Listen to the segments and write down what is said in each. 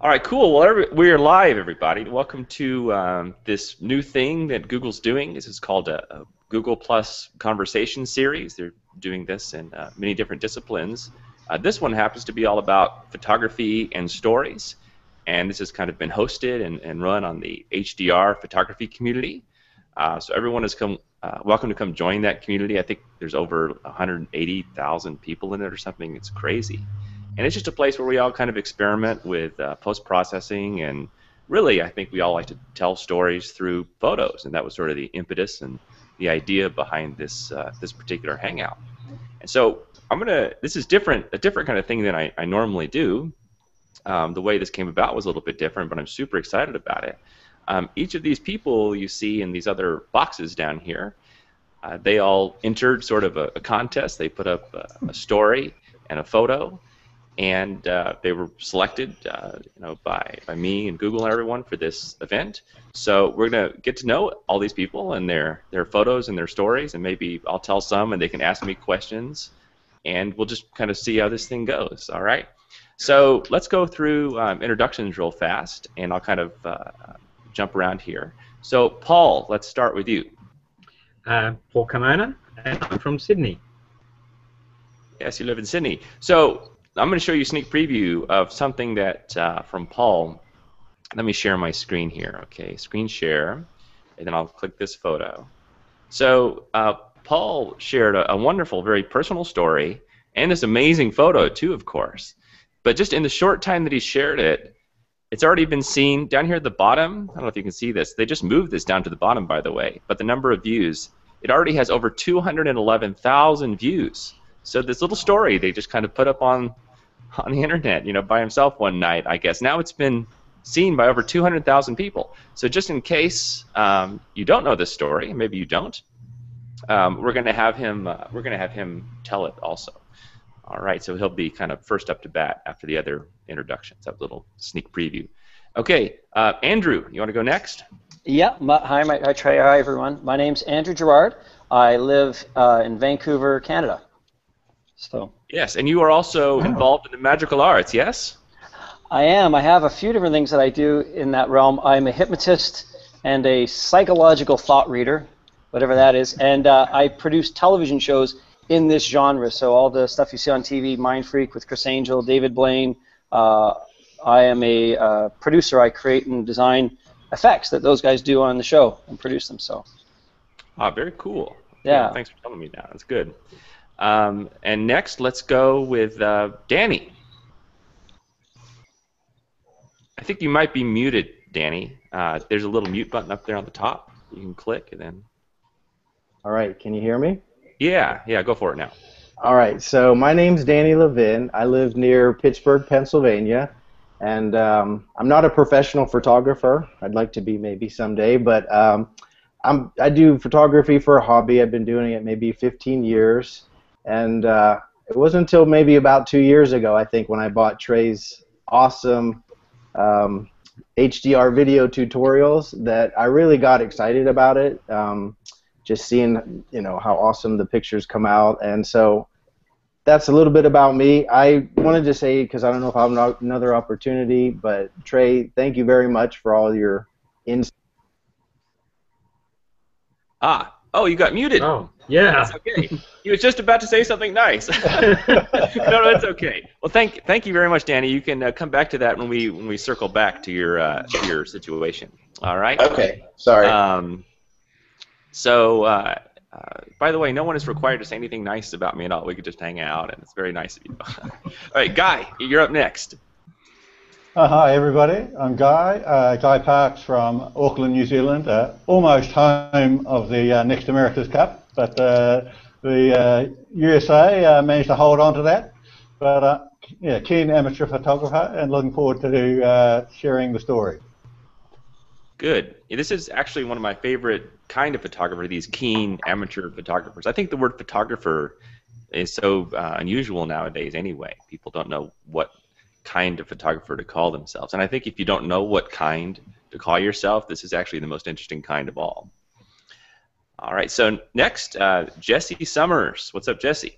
All right, cool. Well, every, we're live, everybody. Welcome to um, this new thing that Google's doing. This is called a, a Google Plus Conversation Series. They're doing this in uh, many different disciplines. Uh, this one happens to be all about photography and stories, and this has kind of been hosted and, and run on the HDR photography community. Uh, so everyone is come uh, welcome to come join that community. I think there's over 180,000 people in it or something. It's crazy and it's just a place where we all kind of experiment with uh, post processing and really i think we all like to tell stories through photos. And that was sort of the impetus and the idea behind this uh, this particular hangout. And so i'm gonna this is different a different kind of thing than i, I normally do. Um, the way this came about was a little bit different but i'm super excited about it. Um, each of these people you see in these other boxes down here uh, they all entered sort of a, a contest. They put up a, a story and a photo and uh, they were selected, uh, you know, by, by me and Google and everyone for this event. So we're gonna get to know all these people and their their photos and their stories, and maybe I'll tell some, and they can ask me questions, and we'll just kind of see how this thing goes. All right. So let's go through um, introductions real fast, and I'll kind of uh, jump around here. So Paul, let's start with you. Uh, Paul Carmona, and I'm from Sydney. Yes, you live in Sydney. So I'm going to show you a sneak preview of something that uh, from Paul. Let me share my screen here. Okay, screen share, and then I'll click this photo. So uh, Paul shared a, a, wonderful, very personal story and this amazing photo too, of course. But just in the short time that he shared it, it's already been seen down here at the bottom. I don't know if you can see this. They just moved this down to the bottom, by the way. But the number of views, it already has over 211,000 views. So this little story they just kind of put up on on the internet, you know, by himself one night, I guess. Now it's been seen by over 200,000 people. So just in case um, you don't know this story, maybe you don't, um, we're going to have him. Uh, we're going to have him tell it also. All right, so he'll be kind of first up to bat after the other introductions. That little sneak preview. Okay, uh, Andrew, you want to go next? Yeah. My, hi, my, hi, Trey. Hi, everyone. My name's Andrew Gerard. I live uh, in Vancouver, Canada. So. Yes, and you are also involved in the magical arts, yes? I am. I have a few different things that I do in that realm. I'm a hypnotist and a psychological thought reader, whatever that is, and uh, I produce television shows in this genre. So all the stuff you see on TV, Mind Freak with Criss Angel, David Blaine. Uh, I am a uh, producer. I create and design effects that those guys do on the show and produce them. So. Ah, very cool. Yeah. yeah thanks for telling me that. That's good. Um, and next, let's go with uh, Danny. I think you might be muted, Danny. Uh, there's a little mute button up there on the top. You can click and then. All right, can you hear me? Yeah, yeah, go for it now. All right, so my name's Danny Levin. I live near Pittsburgh, Pennsylvania, and um, I'm not a professional photographer. I'd like to be maybe someday, but um, I'm, I do photography for a hobby. I've been doing it maybe 15 years. And uh, it wasn't until maybe about two years ago, I think, when I bought Trey's awesome um, HDR video tutorials that I really got excited about it. Um, just seeing, you know, how awesome the pictures come out, and so that's a little bit about me. I wanted to say because I don't know if I have another opportunity, but Trey, thank you very much for all your insights. Ah, oh, you got muted. Oh. Yeah. That's okay. He was just about to say something nice. no, no, it's okay. Well, thank thank you very much, Danny. You can uh, come back to that when we when we circle back to your uh, to your situation. All right. Okay. Sorry. Um, so, uh, uh, by the way, no one is required to say anything nice about me at all. We could just hang out, and it's very nice of you. all right, Guy, you're up next. Uh, hi everybody, I'm Guy, uh, Guy Parkes from Auckland, New Zealand, uh, almost home of the uh, Next America's Cup but uh, the USA uh, managed to hold on to that. But yeah, keen amateur photographer, and looking forward to sharing the story. Good. This is actually one of my favorite kind of photographer. These keen amateur photographers. I think the word photographer is so unusual nowadays. Anyway, people don't know what kind of photographer to call themselves, and I think if you don't know what kind to call yourself, this is actually the most interesting kind of all. All right. So next, uh, Jesse Summers. What's up, Jesse?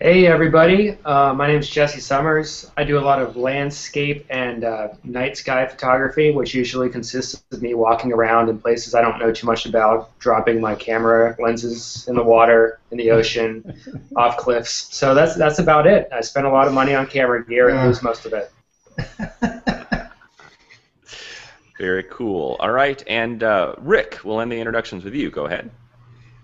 Hey everybody, uh, my name is Jesse Summers. I do a lot of landscape and uh, night sky photography, which usually consists of me walking around in places I don't know too much about, dropping my camera lenses in the water, in the ocean, off cliffs. So that's that's about it. I spend a lot of money on camera gear and lose most of it. Very cool. All right, and uh, Rick, we'll end the introductions with you. Go ahead.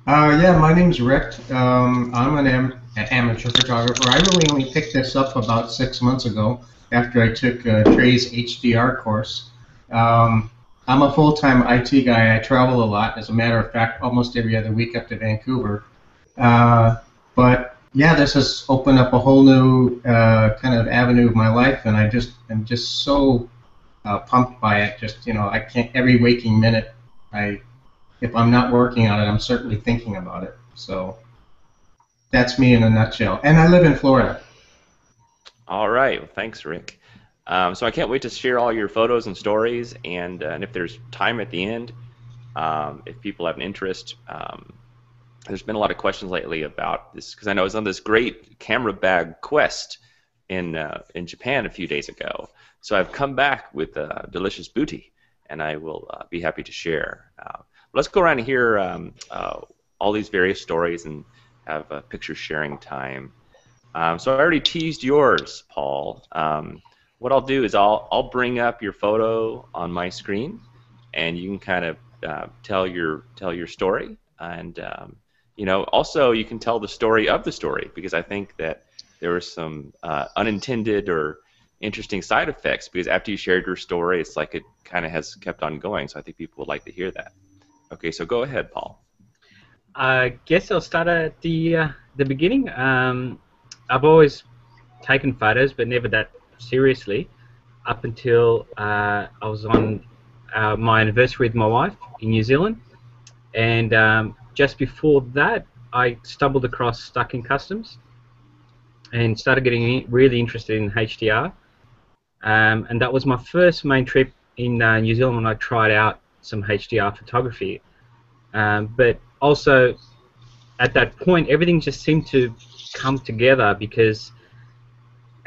Uh, yeah, my name's Rick. Um, I'm an, am- an amateur photographer. I really only picked this up about six months ago after I took uh, Trey's HDR course. Um, I'm a full-time IT guy. I travel a lot. As a matter of fact, almost every other week up to Vancouver. Uh, but yeah, this has opened up a whole new uh, kind of avenue of my life, and I just am just so uh, pumped by it. Just you know, I can't every waking minute I if I'm not working on it, I'm certainly thinking about it. So that's me in a nutshell. And I live in Florida. All right. Well, thanks, Rick. Um, so I can't wait to share all your photos and stories, and, uh, and if there's time at the end, um, if people have an interest, um, there's been a lot of questions lately about this because I know I was on this great camera bag quest in uh, in Japan a few days ago. So I've come back with a delicious booty, and I will uh, be happy to share. Uh, let's go around and hear um, uh, all these various stories and have a picture sharing time. Um, so I already teased yours, Paul. Um, what I'll do is I'll I'll bring up your photo on my screen, and you can kind of uh, tell your tell your story, and um, you know also you can tell the story of the story because I think that there were some uh, unintended or interesting side effects because after you shared your story, it's like it kind of has kept on going. So I think people would like to hear that. Okay, so go ahead, Paul. I guess I'll start at the uh, the beginning. Um, I've always taken photos, but never that seriously, up until uh, I was on uh, my anniversary with my wife in New Zealand, and um, just before that, I stumbled across Stuck in Customs, and started getting really interested in HDR, um, and that was my first main trip in uh, New Zealand when I tried out some HDR photography. Um, but also, at that point, everything just seemed to come together because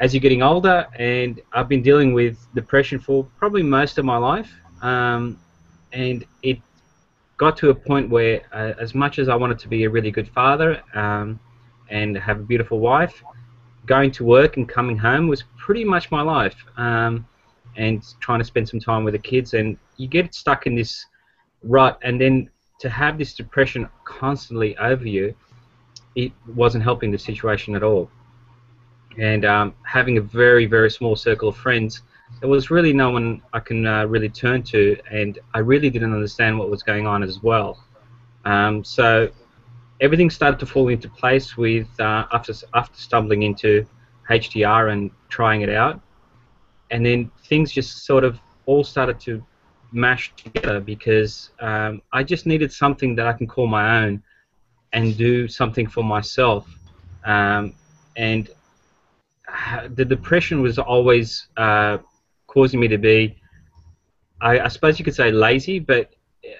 as you're getting older, and I've been dealing with depression for probably most of my life, um, and it got to a point where, uh, as much as I wanted to be a really good father um, and have a beautiful wife, going to work and coming home was pretty much my life. Um, and trying to spend some time with the kids, and you get stuck in this rut, and then to have this depression constantly over you, it wasn't helping the situation at all. And um, having a very, very small circle of friends, there was really no one I can uh, really turn to, and I really didn't understand what was going on as well. Um, so everything started to fall into place with uh, after after stumbling into HDR and trying it out, and then things just sort of all started to mash together because um, I just needed something that I can call my own and do something for myself. Um, and the depression was always uh, causing me to be, I, I, suppose you could say, lazy, but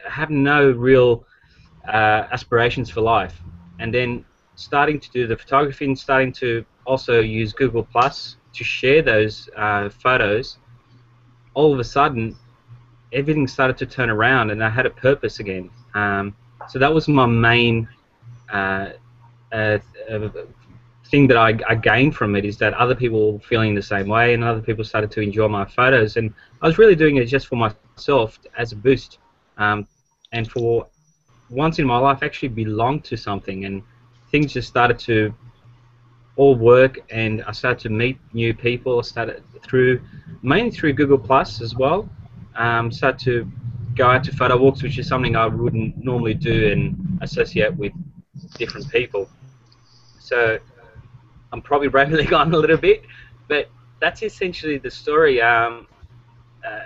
have no real uh, aspirations for life. And then starting to do the photography and starting to also use Google Plus to share those uh, photos, all of a sudden, everything started to turn around, and I had a purpose again. Um, so that was my main uh, uh, uh, thing that I, I, gained from it is that other people were feeling the same way, and other people started to enjoy my photos, and I was really doing it just for myself as a boost, um, and for once in my life, actually belong to something, and things just started to all work, and I started to meet new people. I started through mainly through Google Plus as well. Um, started to go out to photo walks, which is something I wouldn't normally do and associate with different people. So I'm probably rambling on a little bit, but that's essentially the story. Um, uh,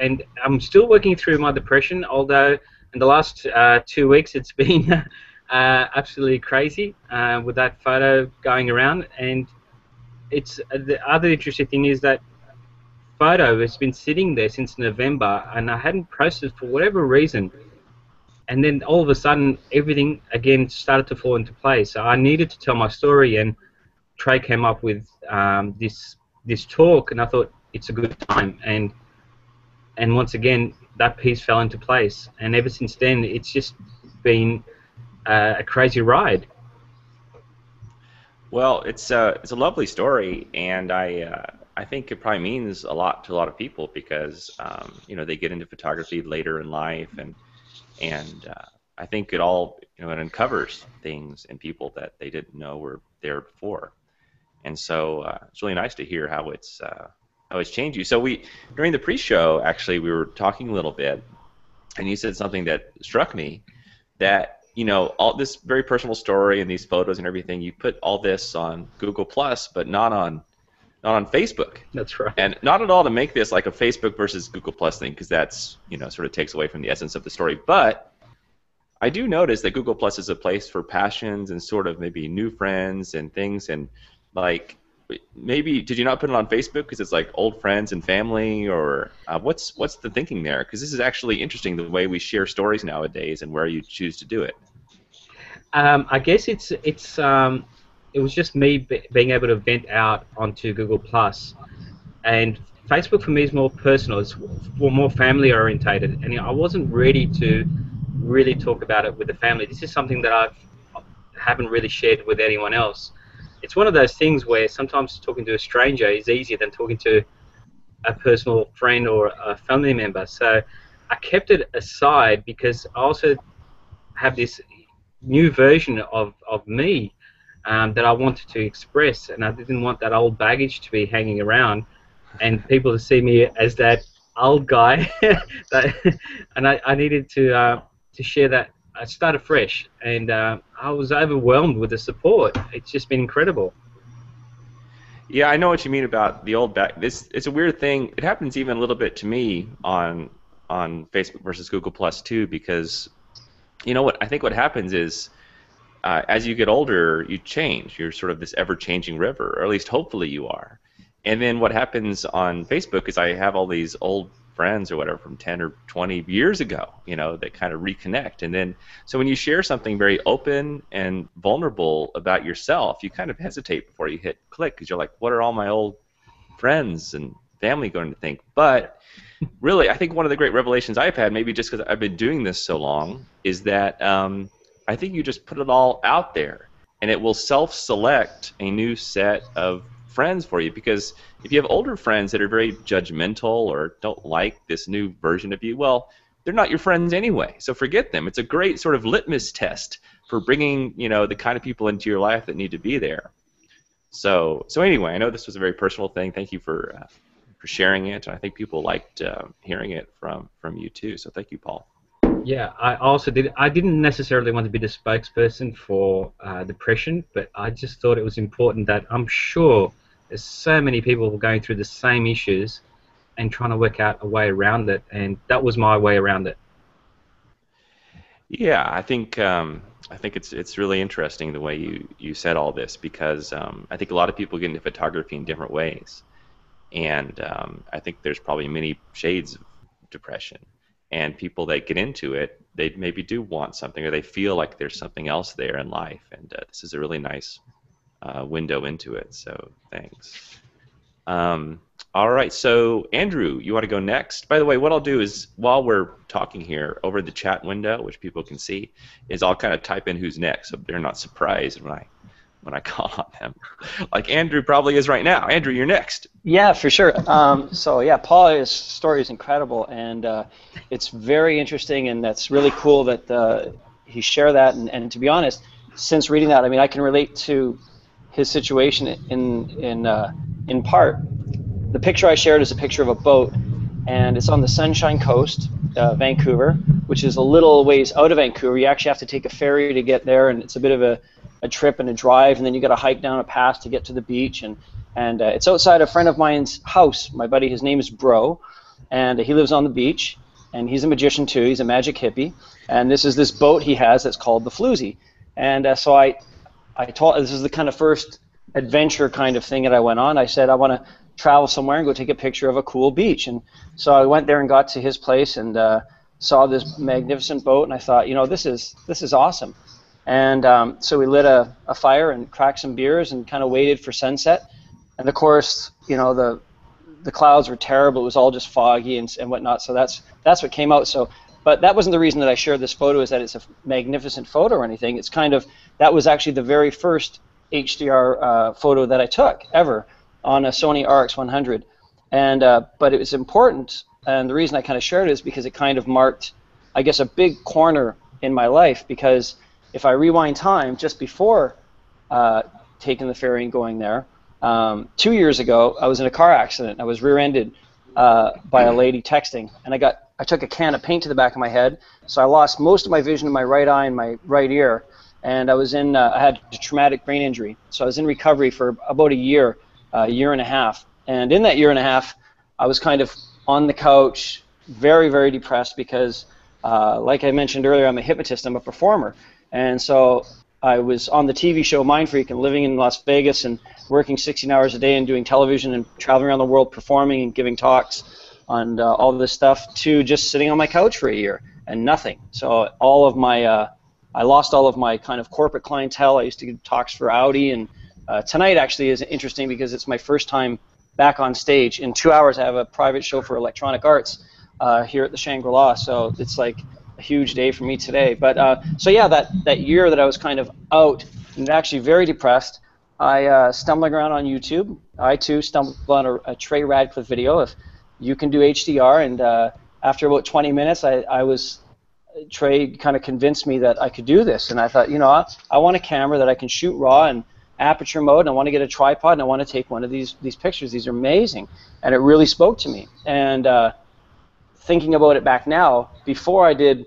and I'm still working through my depression, although in the last uh, two weeks it's been uh, absolutely crazy uh, with that photo going around. And it's uh, the other interesting thing is that photo has been sitting there since November, and I hadn't posted for whatever reason. And then all of a sudden, everything again started to fall into place. So I needed to tell my story, and Trey came up with um, this this talk, and I thought it's a good time. And and once again, that piece fell into place. And ever since then, it's just been uh, a crazy ride. Well, it's uh, it's a lovely story, and I uh, I think it probably means a lot to a lot of people because um, you know they get into photography later in life, and and uh, I think it all you know it uncovers things in people that they didn't know were there before, and so uh, it's really nice to hear how it's uh, how it's changed you. So we during the pre-show actually we were talking a little bit, and you said something that struck me that you know, all this very personal story and these photos and everything, you put all this on Google Plus, but not on not on Facebook. That's right. And not at all to make this like a Facebook versus Google Plus thing, because that's you know sort of takes away from the essence of the story. But I do notice that Google Plus is a place for passions and sort of maybe new friends and things and like maybe did you not put it on Facebook because it's like old friends and family or uh, what's what's the thinking there? Because this is actually interesting the way we share stories nowadays and where you choose to do it. Um, I guess it's it's um, it was just me be- being able to vent out onto Google Plus, and Facebook for me is more personal. It's more family orientated, and I wasn't ready to really talk about it with the family. This is something that I've haven't really shared with anyone else. It's one of those things where sometimes talking to a stranger is easier than talking to a personal friend or a family member. So I kept it aside because I also have this new version of, of me um, that I wanted to express, and I didn't want that old baggage to be hanging around, and people to see me as that old guy. that, and I, I needed to uh, to share that. I started fresh, and uh, I was overwhelmed with the support. It's just been incredible. Yeah, I know what you mean about the old back. This it's a weird thing. It happens even a little bit to me on on Facebook versus Google Plus too, because you know what I think what happens is uh, as you get older, you change. You're sort of this ever-changing river, or at least hopefully you are. And then what happens on Facebook is I have all these old friends or whatever from 10 or 20 years ago, you know, that kind of reconnect. And then, so when you share something very open and vulnerable about yourself, you kind of hesitate before you hit click because you're like, what are all my old friends and family going to think? But really, I think one of the great revelations I've had, maybe just because I've been doing this so long, is that um, I think you just put it all out there, and it will self-select a new set of friends for you. Because if you have older friends that are very judgmental or don't like this new version of you, well, they're not your friends anyway. So forget them. It's a great sort of litmus test for bringing you know the kind of people into your life that need to be there. So so anyway, I know this was a very personal thing. Thank you for uh, for sharing it, and I think people liked uh, hearing it from from you too. So thank you, Paul. Yeah, I also did. I didn't necessarily want to be the spokesperson for uh, depression, but I just thought it was important that I'm sure there's so many people going through the same issues and trying to work out a way around it, and that was my way around it. Yeah, I think um, I think it's it's really interesting the way you you said all this because um, I think a lot of people get into photography in different ways, and um, I think there's probably many shades of depression. And people that get into it, they maybe do want something, or they feel like there's something else there in life. And uh, this is a really nice uh, window into it. So thanks. Um, all right, so Andrew, you want to go next? By the way, what I'll do is while we're talking here over the chat window, which people can see, is I'll kind of type in who's next, so they're not surprised when I when I call on them, like Andrew probably is right now. Andrew, you're next. Yeah, for sure. Um, so yeah, Paul's story is incredible, and uh, it's very interesting, and that's really cool that uh, he shared that. And, and to be honest, since reading that, I mean, I can relate to his situation in in uh, in part. The picture I shared is a picture of a boat, and it's on the Sunshine Coast, uh, Vancouver, which is a little ways out of Vancouver. You actually have to take a ferry to get there, and it's a bit of a a trip and a drive, and then you got to hike down a pass to get to the beach. And and uh, it's outside a friend of mine's house. My buddy, his name is Bro, and he lives on the beach. And he's a magician too. He's a magic hippie. And this is this boat he has that's called the Floozy. And uh, so I, I told this is the kind of first adventure kind of thing that I went on. I said I want to travel somewhere and go take a picture of a cool beach. And so I went there and got to his place and uh, saw this magnificent boat. And I thought, you know, this is this is awesome. And um, so we lit a, a fire and cracked some beers and kind of waited for sunset. And of course, you know, the the clouds were terrible. It was all just foggy and, and whatnot. So that's that's what came out. So, but that wasn't the reason that I shared this photo. Is that it's a magnificent photo or anything? It's kind of that was actually the very first HDR uh, photo that I took ever on a Sony RX100. And uh, but it was important, and the reason I kind of shared it is because it kind of marked, I guess, a big corner in my life. Because if I rewind time, just before uh, taking the ferry and going there, um, two years ago, I was in a car accident. I was rear-ended uh, by a lady texting, and I got I took a can of paint to the back of my head, so I lost most of my vision in my right eye and my right ear, and I was in uh, I had a traumatic brain injury, so I was in recovery for about a year, a uh, year and a half, and in that year and a half, I was kind of on the couch, very very depressed because, uh, like I mentioned earlier, I'm a hypnotist, I'm a performer, and so I was on the TV show Mind Freak and living in Las Vegas and working 16 hours a day and doing television and traveling around the world performing and giving talks on uh, all this stuff to just sitting on my couch for a year and nothing. So all of my, uh, I lost all of my kind of corporate clientele. I used to give talks for Audi and uh, tonight actually is interesting because it's my first time back on stage. In two hours I have a private show for Electronic Arts uh, here at the Shangri-La. So it's like a huge day for me today. But uh, so yeah, that that year that I was kind of out and actually very depressed, I uh, stumbling around on YouTube. I too stumbled on a, a, Trey Ratcliff video of you can do HDR, and uh, after about 20 minutes, I, I was Trey kind of convinced me that I could do this, and I thought, you know, I, I want a camera that I can shoot raw and aperture mode, and I want to get a tripod, and I want to take one of these these pictures. These are amazing, and it really spoke to me. And uh, thinking about it back now, before I did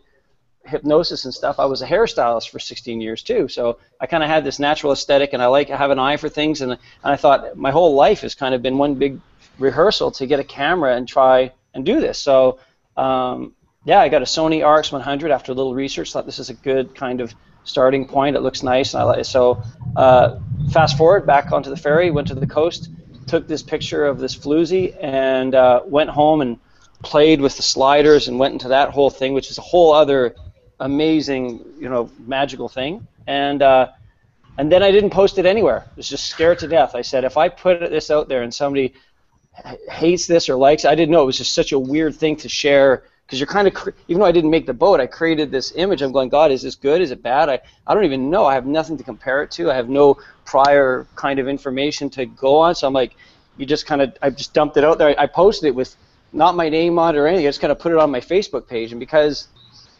hypnosis and stuff, I was a hairstylist for 16 years too. So I kind of had this natural aesthetic, and I like I have an eye for things. And, and I thought my whole life has kind of been one big rehearsal to get a camera and try and do this. So um, yeah, I got a Sony RX100 after a little research. Thought this is a good kind of starting point. It looks nice, and I like it. so. Uh, fast forward back onto the ferry, went to the coast, took this picture of this floozy, and uh, went home and played with the sliders and went into that whole thing, which is a whole other amazing, you know, magical thing. And uh, and then I didn't post it anywhere. I was just scared to death. I said, if I put this out there and somebody hates this or likes, it, I didn't know it was just such a weird thing to share because you're kind of even though I didn't make the boat, I created this image. I'm going, God, is this good? Is it bad? I I don't even know. I have nothing to compare it to. I have no prior kind of information to go on. So I'm like, you just kind of I just dumped it out there. I, I posted it with not my name on it or anything. I just kind of put it on my Facebook page, and because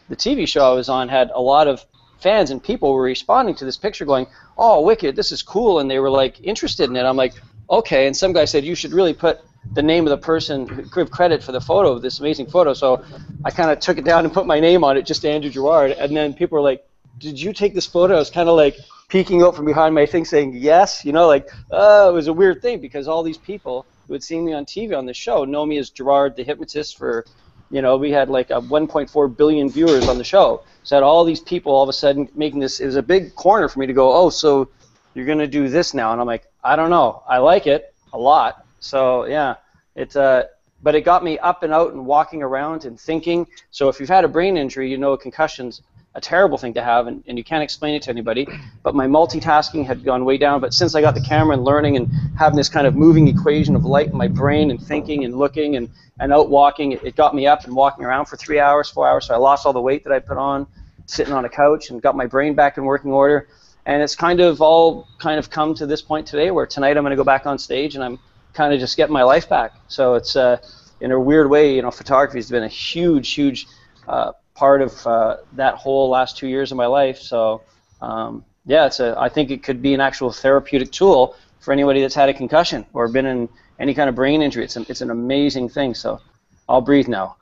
the TV show I was on had a lot of fans and people were responding to this picture, going, "Oh, wicked! This is cool," and they were like interested in it. I'm like, okay. And some guy said you should really put the name of the person who give credit for the photo, of this amazing photo. So I kind of took it down and put my name on it, just Andrew Gerard. And then people were like, "Did you take this photo?" I was kind of like peeking out from behind my thing, saying yes. You know, like oh, it was a weird thing because all these people who had seen me on TV on this show know me as Gerard the hypnotist for you know, we had like a 1.4 billion viewers on the show. So had all these people all of a sudden making this. It was a big corner for me to go. Oh, so you're gonna do this now? And I'm like, I don't know. I like it a lot. So yeah, it's uh, but it got me up and out and walking around and thinking. So if you've had a brain injury, you know concussions a terrible thing to have, and, and you can't explain it to anybody. But my multitasking had gone way down. But since I got the camera and learning and having this kind of moving equation of light in my brain and thinking and looking and, and out walking, it, it got me up and walking around for three hours, four hours. So I lost all the weight that I put on sitting on a couch and got my brain back in working order. And it's kind of all kind of come to this point today where tonight I'm going to go back on stage and I'm kind of just getting my life back. So it's uh, in a weird way, you know, photography has been a huge, huge uh, part of uh, that whole last two years of my life. So um, yeah, it's a. I think it could be an actual therapeutic tool for anybody that's had a concussion or been in any kind of brain injury. It's an, it's an amazing thing. So I'll breathe now.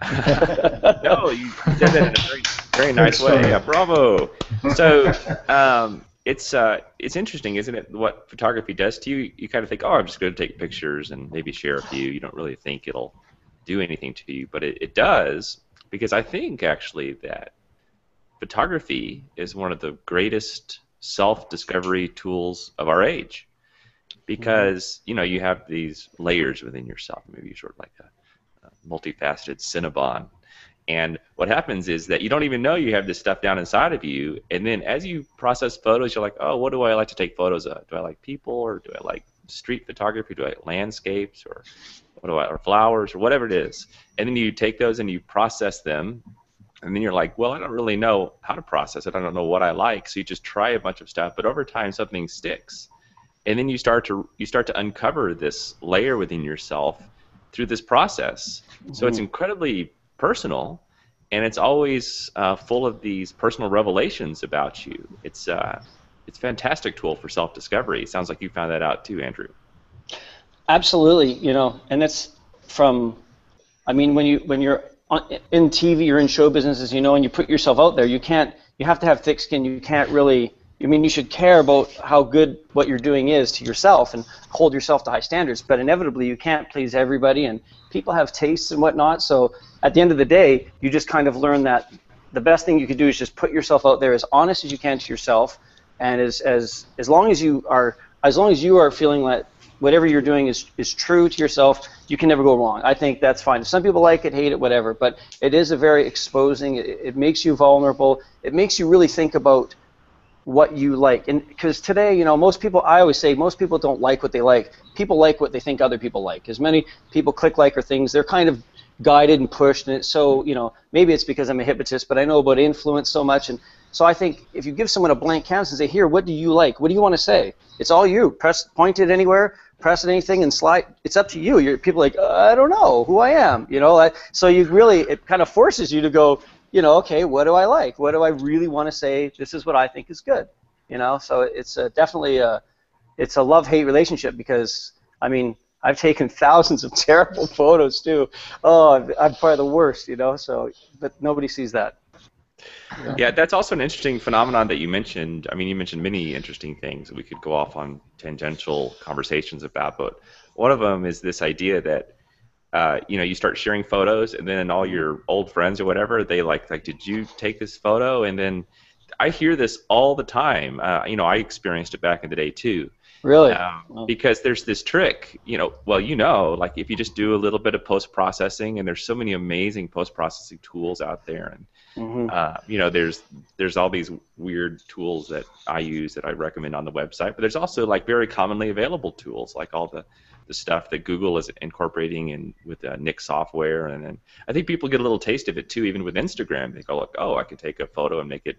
no, you did it in a very, very nice way. Yeah, bravo. So um, it's uh, it's interesting, isn't it? What photography does to you. You kind of think, oh, I'm just going to take pictures and maybe share a few. You don't really think it'll do anything to you, but it, it does because I think actually that photography is one of the greatest self-discovery tools of our age because mm-hmm. you know you have these layers within yourself maybe you're sort of like a, a multifaceted cinnabon And what happens is that you don't even know you have this stuff down inside of you. And then as you process photos, you're like, oh, what do I like to take photos of? Do I like people or do I like street photography? Do I like landscapes or what do I, or flowers or whatever it is? And then you take those and you process them. And then you're like, well, I don't really know how to process it. I don't know what I like. So you just try a bunch of stuff, but over time something sticks. And then you start to you start to uncover this layer within yourself through this process. So it's incredibly personal, and it's always uh, full of these personal revelations about you. It's uh, it's a fantastic tool for self-discovery. Sounds like you found that out too, Andrew. Absolutely, you know, and it's from, I mean, when you when you're on, in TV or in show businesses, you know, and you put yourself out there, you can't, you have to have thick skin. You can't really, I mean, you should care about how good what you're doing is to yourself and hold yourself to high standards. But inevitably, you can't please everybody, and people have tastes and whatnot. So at the end of the day, you just kind of learn that the best thing you can do is just put yourself out there as honest as you can to yourself, and as as as long as you are as long as you are feeling that whatever you're doing is is true to yourself, you can never go wrong. I think that's fine. Some people like it, hate it, whatever, but it is a very exposing. It, it makes you vulnerable. It makes you really think about what you like. And because today, you know, most people, I always say, most people don't like what they like. People like what they think other people like. As many people click like or things, they're kind of guided and pushed, and so, you know, maybe it's because I'm a hypnotist, but I know about influence so much, and so I think if you give someone a blank canvas and say, here, what do you like? What do you want to say? It's all you. Press, point it anywhere, press anything, and slide. It's up to you. You're, people like, I don't know who I am. You know, I, so you really, it kind of forces you to go, you know, okay, what do I like? What do I really want to say? This is what I think is good. You know, so it's a, definitely a, it's a love-hate relationship because, I mean, I've taken thousands of terrible photos too. Oh, I'm, I'm probably the worst, you know. So, but nobody sees that. Yeah, that's also an interesting phenomenon that you mentioned. I mean, you mentioned many interesting things we could go off on tangential conversations about, but one of them is this idea that uh, you know you start sharing photos, and then all your old friends or whatever they like like, did you take this photo? And then I hear this all the time. Uh, you know, I experienced it back in the day too. Really? Um, wow. Because there's this trick, you know, well, you know, like if you just do a little bit of post processing, and there's so many amazing post processing tools out there, and mm-hmm. uh, you know, there's there's all these weird tools that I use that I recommend on the website, but there's also like very commonly available tools, like all the the stuff that Google is incorporating in with uh, Nik software, and, and I think people get a little taste of it too, even with Instagram. They go, like, oh, I can take a photo and make it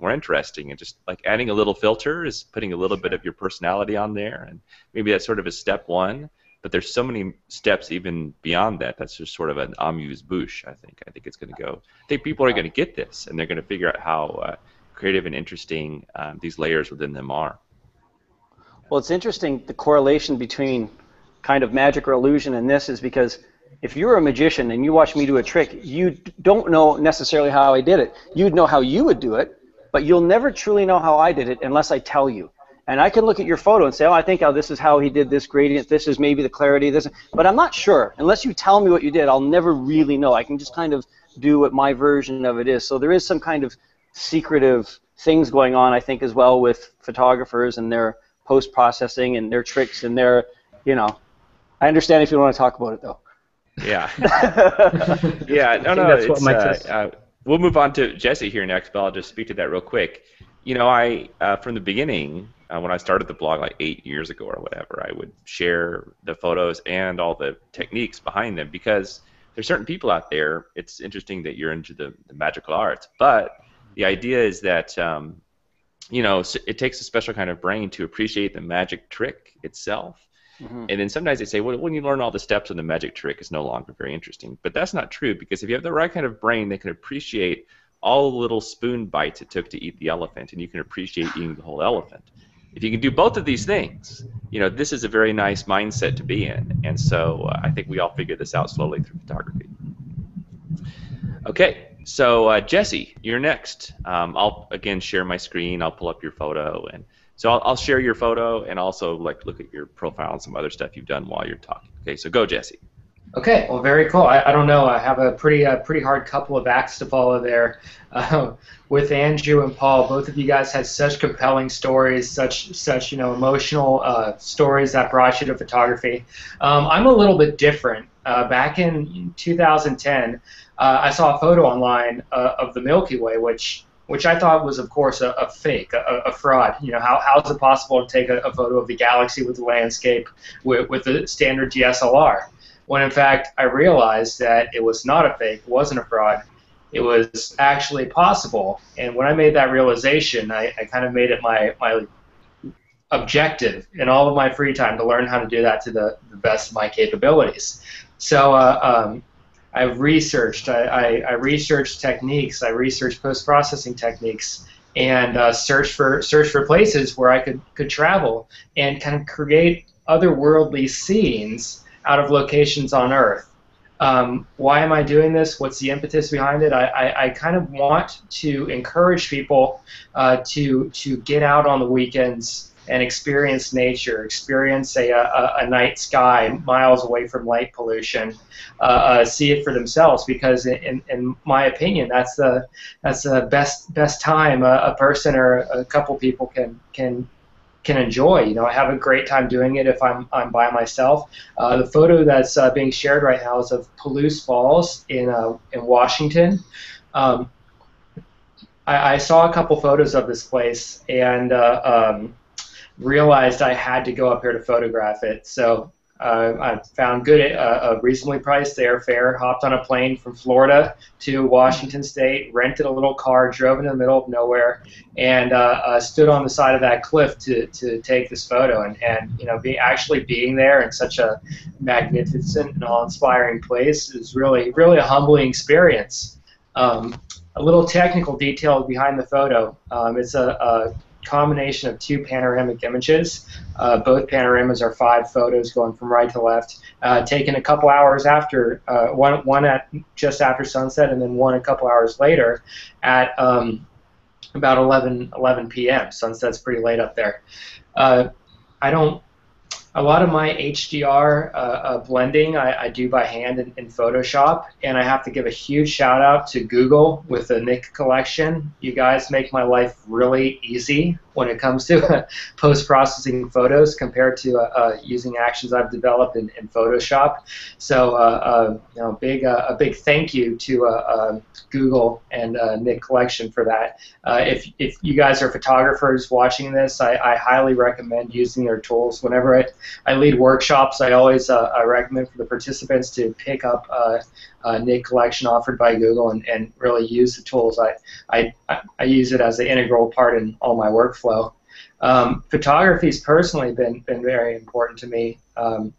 more interesting and just like adding a little filter is putting a little bit of your personality on there and maybe that's sort of a step one but there's so many steps even beyond that that's just sort of an amuse bouche i think i think it's going to go i think people are going to get this and they're going to figure out how uh, creative and interesting um, these layers within them are well it's interesting the correlation between kind of magic or illusion and this is because if you're a magician and you watch me do a trick, you don't know necessarily how I did it. You'd know how you would do it, but you'll never truly know how I did it unless I tell you. And I can look at your photo and say, oh, I think oh, this is how he did this gradient. This is maybe the clarity. This, but I'm not sure. Unless you tell me what you did, I'll never really know. I can just kind of do what my version of it is. So there is some kind of secretive things going on, I think, as well with photographers and their post processing and their tricks and their, you know. I understand if you want to talk about it though. Yeah. yeah. No, no. That's what my uh, uh, we'll move on to Jesse here next, but I'll just speak to that real quick. You know, I uh, from the beginning uh, when I started the blog like eight years ago or whatever, I would share the photos and all the techniques behind them because there's certain people out there. It's interesting that you're into the, the magical arts, but the idea is that um, you know it takes a special kind of brain to appreciate the magic trick itself Mm-hmm. And then sometimes they say, well, when you learn all the steps of the magic trick, it's no longer very interesting. But that's not true because if you have the right kind of brain, they can appreciate all the little spoon bites it took to eat the elephant, and you can appreciate eating the whole elephant. If you can do both of these things, you know this is a very nice mindset to be in, and so uh, I think we all figure this out slowly through photography. Okay, so uh, Jesse, you're next. Um, I'll again share my screen. I'll pull up your photo and so I'll, I'll, share your photo and also like look at your profile and some other stuff you've done while you're talking. Okay, so go, Jesse. Okay, well, very cool. I, I don't know. I have a pretty pretty hard couple of acts to follow there. Uh, with Andrew and Paul, both of you guys had such compelling stories, such such you know emotional uh, stories that brought you to photography. Um, I'm a little bit different. Uh, back in 2010, uh, I saw a photo online uh, of the Milky Way, which which I thought was, of course, a, a fake, a, a, fraud. You know, how, how is it possible to take a, a photo of the galaxy with the landscape with, with a standard DSLR? When in fact, I realized that it was not a fake, it wasn't a fraud. It was actually possible. And when I made that realization, I, I kind of made it my, my objective in all of my free time to learn how to do that to the, the best of my capabilities. So uh, um, I've researched. I, I, I, researched techniques. I researched post-processing techniques, and uh, searched for search for places where I could could travel and kind of create otherworldly scenes out of locations on Earth. Um, why am I doing this? What's the impetus behind it? I, I, I kind of want to encourage people uh, to to get out on the weekends and experience nature, experience a, a, a night sky miles away from light pollution, uh, uh, see it for themselves. Because in, in my opinion, that's the that's the best best time a, a person or a couple people can can can enjoy. You know, I have a great time doing it if I'm I'm by myself. Uh, the photo that's uh, being shared right now is of Palouse Falls in uh, in Washington. Um, I, I, saw a couple photos of this place, and uh, um, realized I had to go up here to photograph it. So uh, I found good, uh, a reasonably priced airfare, hopped on a plane from Florida to Washington State, rented a little car, drove into the middle of nowhere, and uh, uh, stood on the side of that cliff to, to take this photo. And, and you know, be, actually being there in such a magnificent and awe-inspiring place is really, really a humbling experience. Um, a little technical detail behind the photo. Um, it's a, a combination of two panoramic images. Uh, both panoramas are five photos going from right to left, uh, taken a couple hours after, uh, one, one at just after sunset and then one a couple hours later at um, about 11, 11 p.m. Sunset's pretty late up there. Uh, I don't a lot of my HDR uh, uh, blending I, I, do by hand in, in, Photoshop, and I have to give a huge shout out to Google with the Nik collection. You guys make my life really easy when it comes to post-processing photos compared to uh, uh, using actions I've developed in, in Photoshop. So, uh, uh you know, big a big thank you to uh, Google and Nik Collection for that. if if you guys are photographers watching this, I, I highly recommend using their tools. Whenever I, I lead workshops, I always I recommend for the participants to pick up uh, Nik collection offered by Google and, and really use the tools. I, I, I use it as an integral part in all my workflow. Um, photography's personally been, been very important to me um,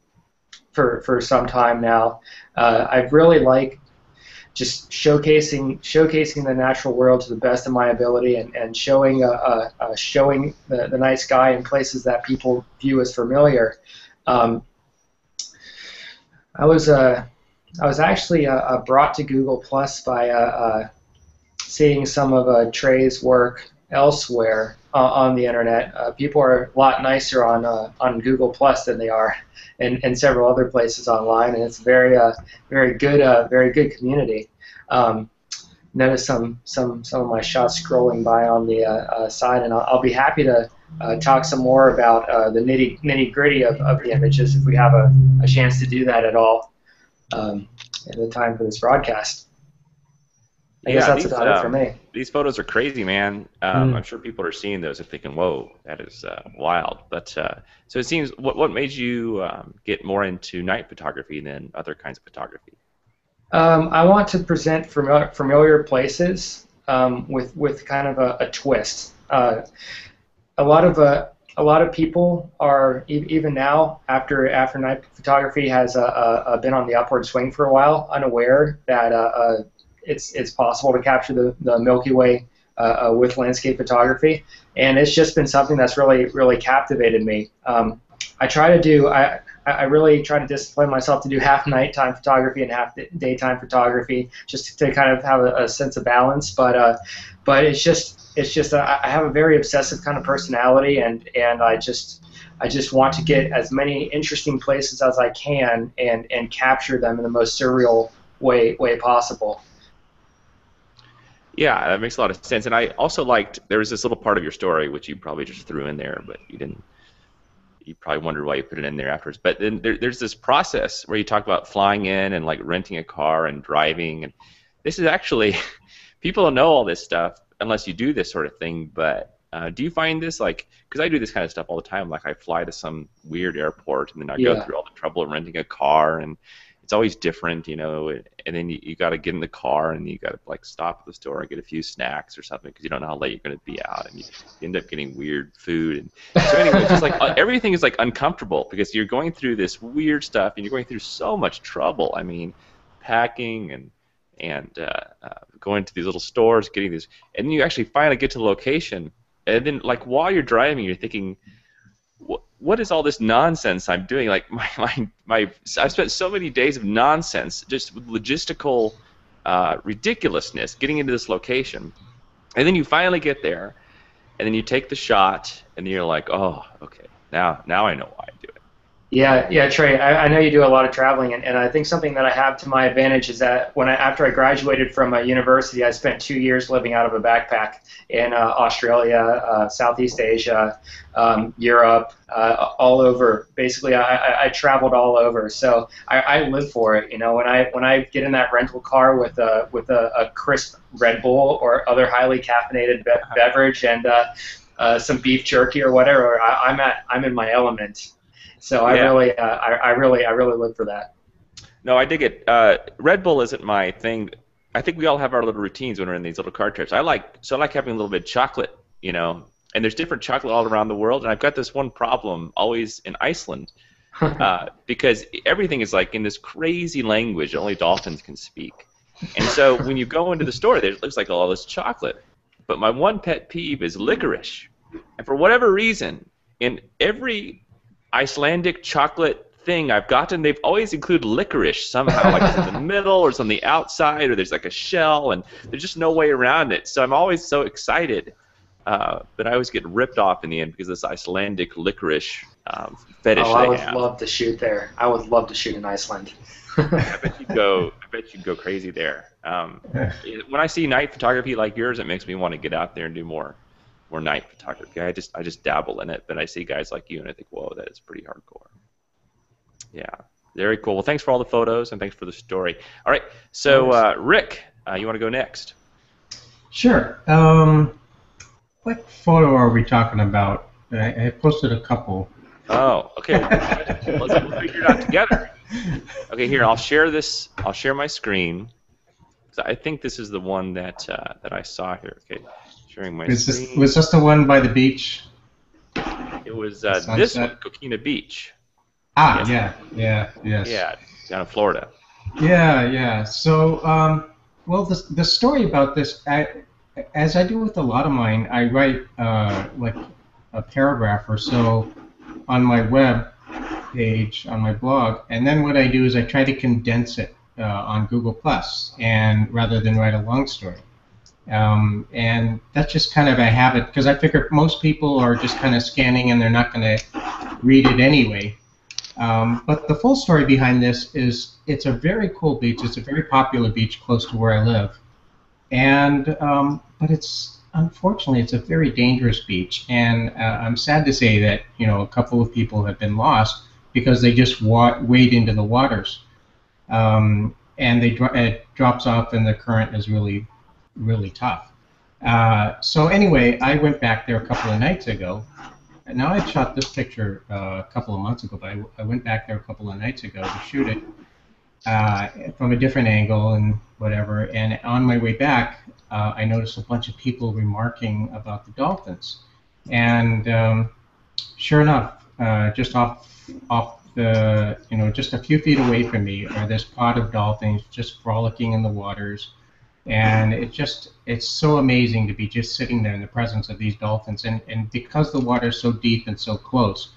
for, for some time now. Uh, I really like just showcasing showcasing the natural world to the best of my ability and, and showing uh, uh, uh showing the, the night sky in places that people view as familiar. Um, I was uh, I was actually uh, uh, brought to Google Plus by uh, uh seeing some of uh, Trey's work elsewhere uh, on the internet. people are a lot nicer on on Google Plus than they are in, in several other places online, and it's very very good very good community. Um, notice some some some of my shots scrolling by on the side, and I'll, I'll, be happy to. talk some more about the nitty nitty gritty of, of the images if we have a, a chance to do that at all um, at the time for this broadcast. I yeah, guess that's these, about it for me. These photos are crazy, man. Um, mm. I'm sure people are seeing those and thinking, "Whoa, that is uh, wild." But uh, so it seems, what what made you um, get more into night photography than other kinds of photography? Um, I want to present familiar, familiar places um, with with kind of a, a twist. Uh, a lot of uh, a lot of people are even now after after night photography has uh, uh, been on the upward swing for a while, unaware that uh, uh it's it's possible to capture the, the Milky Way uh, uh, with landscape photography, and it's just been something that's really really captivated me. Um, I try to do I. I really try to discipline myself to do half nighttime photography and half daytime photography, just to kind of have a, a sense of balance. But but it's just it's just I have a very obsessive kind of personality, and and I just I just want to get as many interesting places as I can and and capture them in the most surreal way way possible. Yeah, that makes a lot of sense. And I also liked there was this little part of your story which you probably just threw in there, but you didn't you probably wondered why you put it in there afterwards. But then there, there's this process where you talk about flying in and like renting a car and driving, and this is actually people don't know all this stuff unless you do this sort of thing. But uh, do you find this like because I do this kind of stuff all the time? Like I fly to some weird airport and then I Yeah. go through all the trouble of renting a car and it's always different, you know. And then you, you got to get in the car and you got to like stop at the store and get a few snacks or something because you don't know how late you're going to be out and you, end up getting weird food. And so anyway, it's just like uh, everything is like uncomfortable because you're going through this weird stuff and you're going through so much trouble. I mean, packing and and uh, uh, going to these little stores, getting these, and then you actually finally get to the location, and then like while you're driving, you're thinking, what is all this nonsense I'm doing? Like my my my, I've spent so many days of nonsense, just logistical uh, ridiculousness, getting into this location, and then you finally get there, and then you take the shot, and you're like, oh, okay, now now I know why I do it. Yeah, yeah, Trey. I, I know you do a lot of traveling, and, and I think something that I have to my advantage is that when I after I graduated from a university, I spent two years living out of a backpack in uh, Australia, uh, Southeast Asia, um, Europe, uh, all over. Basically, I, I, I traveled all over, so I, I live for it. You know, when I when I get in that rental car with a with a, a crisp Red Bull or other highly caffeinated be- beverage and uh, uh, some beef jerky or whatever, I, I'm at I'm in my element. So I Yeah. really, uh, I, I really, I really live for that. No, I dig it. Uh, Red Bull isn't my thing. I think we all have our little routines when we're in these little car trips. I like so I like having a little bit of chocolate, you know. And there's different chocolate all around the world, and I've got this one problem always in Iceland uh, because everything is like in this crazy language only dolphins can speak. And so when you go into the store, there looks like all this chocolate. But my one pet peeve is licorice, and for whatever reason, in every Icelandic chocolate thing I've gotten, they've always included licorice somehow, like it's in the middle or it's on the outside, or there's like a shell, and there's just no way around it. So I'm always so excited, uh, but I always get ripped off in the end because of this Icelandic licorice um, fetish oh, I they would have. love to shoot there. I would love to shoot in Iceland. I bet you'd go. I bet you'd go crazy there. Um, when I see night photography like yours, it makes me want to get out there and do more, more night photography. I just, I just dabble in it, but I see guys like you, and I think, whoa, that is pretty hardcore. Yeah, very cool. Well, thanks for all the photos and thanks for the story. All right, so uh, Rick, uh, you want to go next? Sure. Um, what photo are we talking about? I, I posted a couple. Oh, okay. Let's we'll figure it out together. Okay, here I'll share this. I'll share my screen. 'Cause I think this is the one that uh, that I saw here. Okay, sharing my Was this, was this the one by the beach? It was uh, this one, Coquina Beach. Ah, Yes. yeah, yeah, yes. Yeah, down in Florida. Yeah, yeah. So, um, well, the, the story about this, I, as I do with a lot of mine, I write uh, like a paragraph or so on my web page on my blog, and then what I do is I try to condense it uh, on Google Plus, and rather than write a long story. Um, and that's just kind of a habit because I figure most people are just kind of scanning and they're not going to read it anyway. Um, but the full story behind this is it's a very cool beach. It's a very popular beach close to where I live, and um, but it's unfortunately it's a very dangerous beach. And uh, I'm sad to say that you know a couple of people have been lost because they just wa- wade into the waters, um, and they dro- it drops off, and the current is really really tough. Uh, so anyway, I went back there a couple of nights ago, now I shot this picture uh, a couple of months ago, but I, I went back there a couple of nights ago to shoot it uh, from a different angle and whatever. And on my way back, uh, I noticed a bunch of people remarking about the dolphins. And um, sure enough, uh, just off off the you know just a few feet away from me are this pod of dolphins just frolicking in the waters and it just it's so amazing to be just sitting there in the presence of these dolphins. And, and because the water is so deep and so close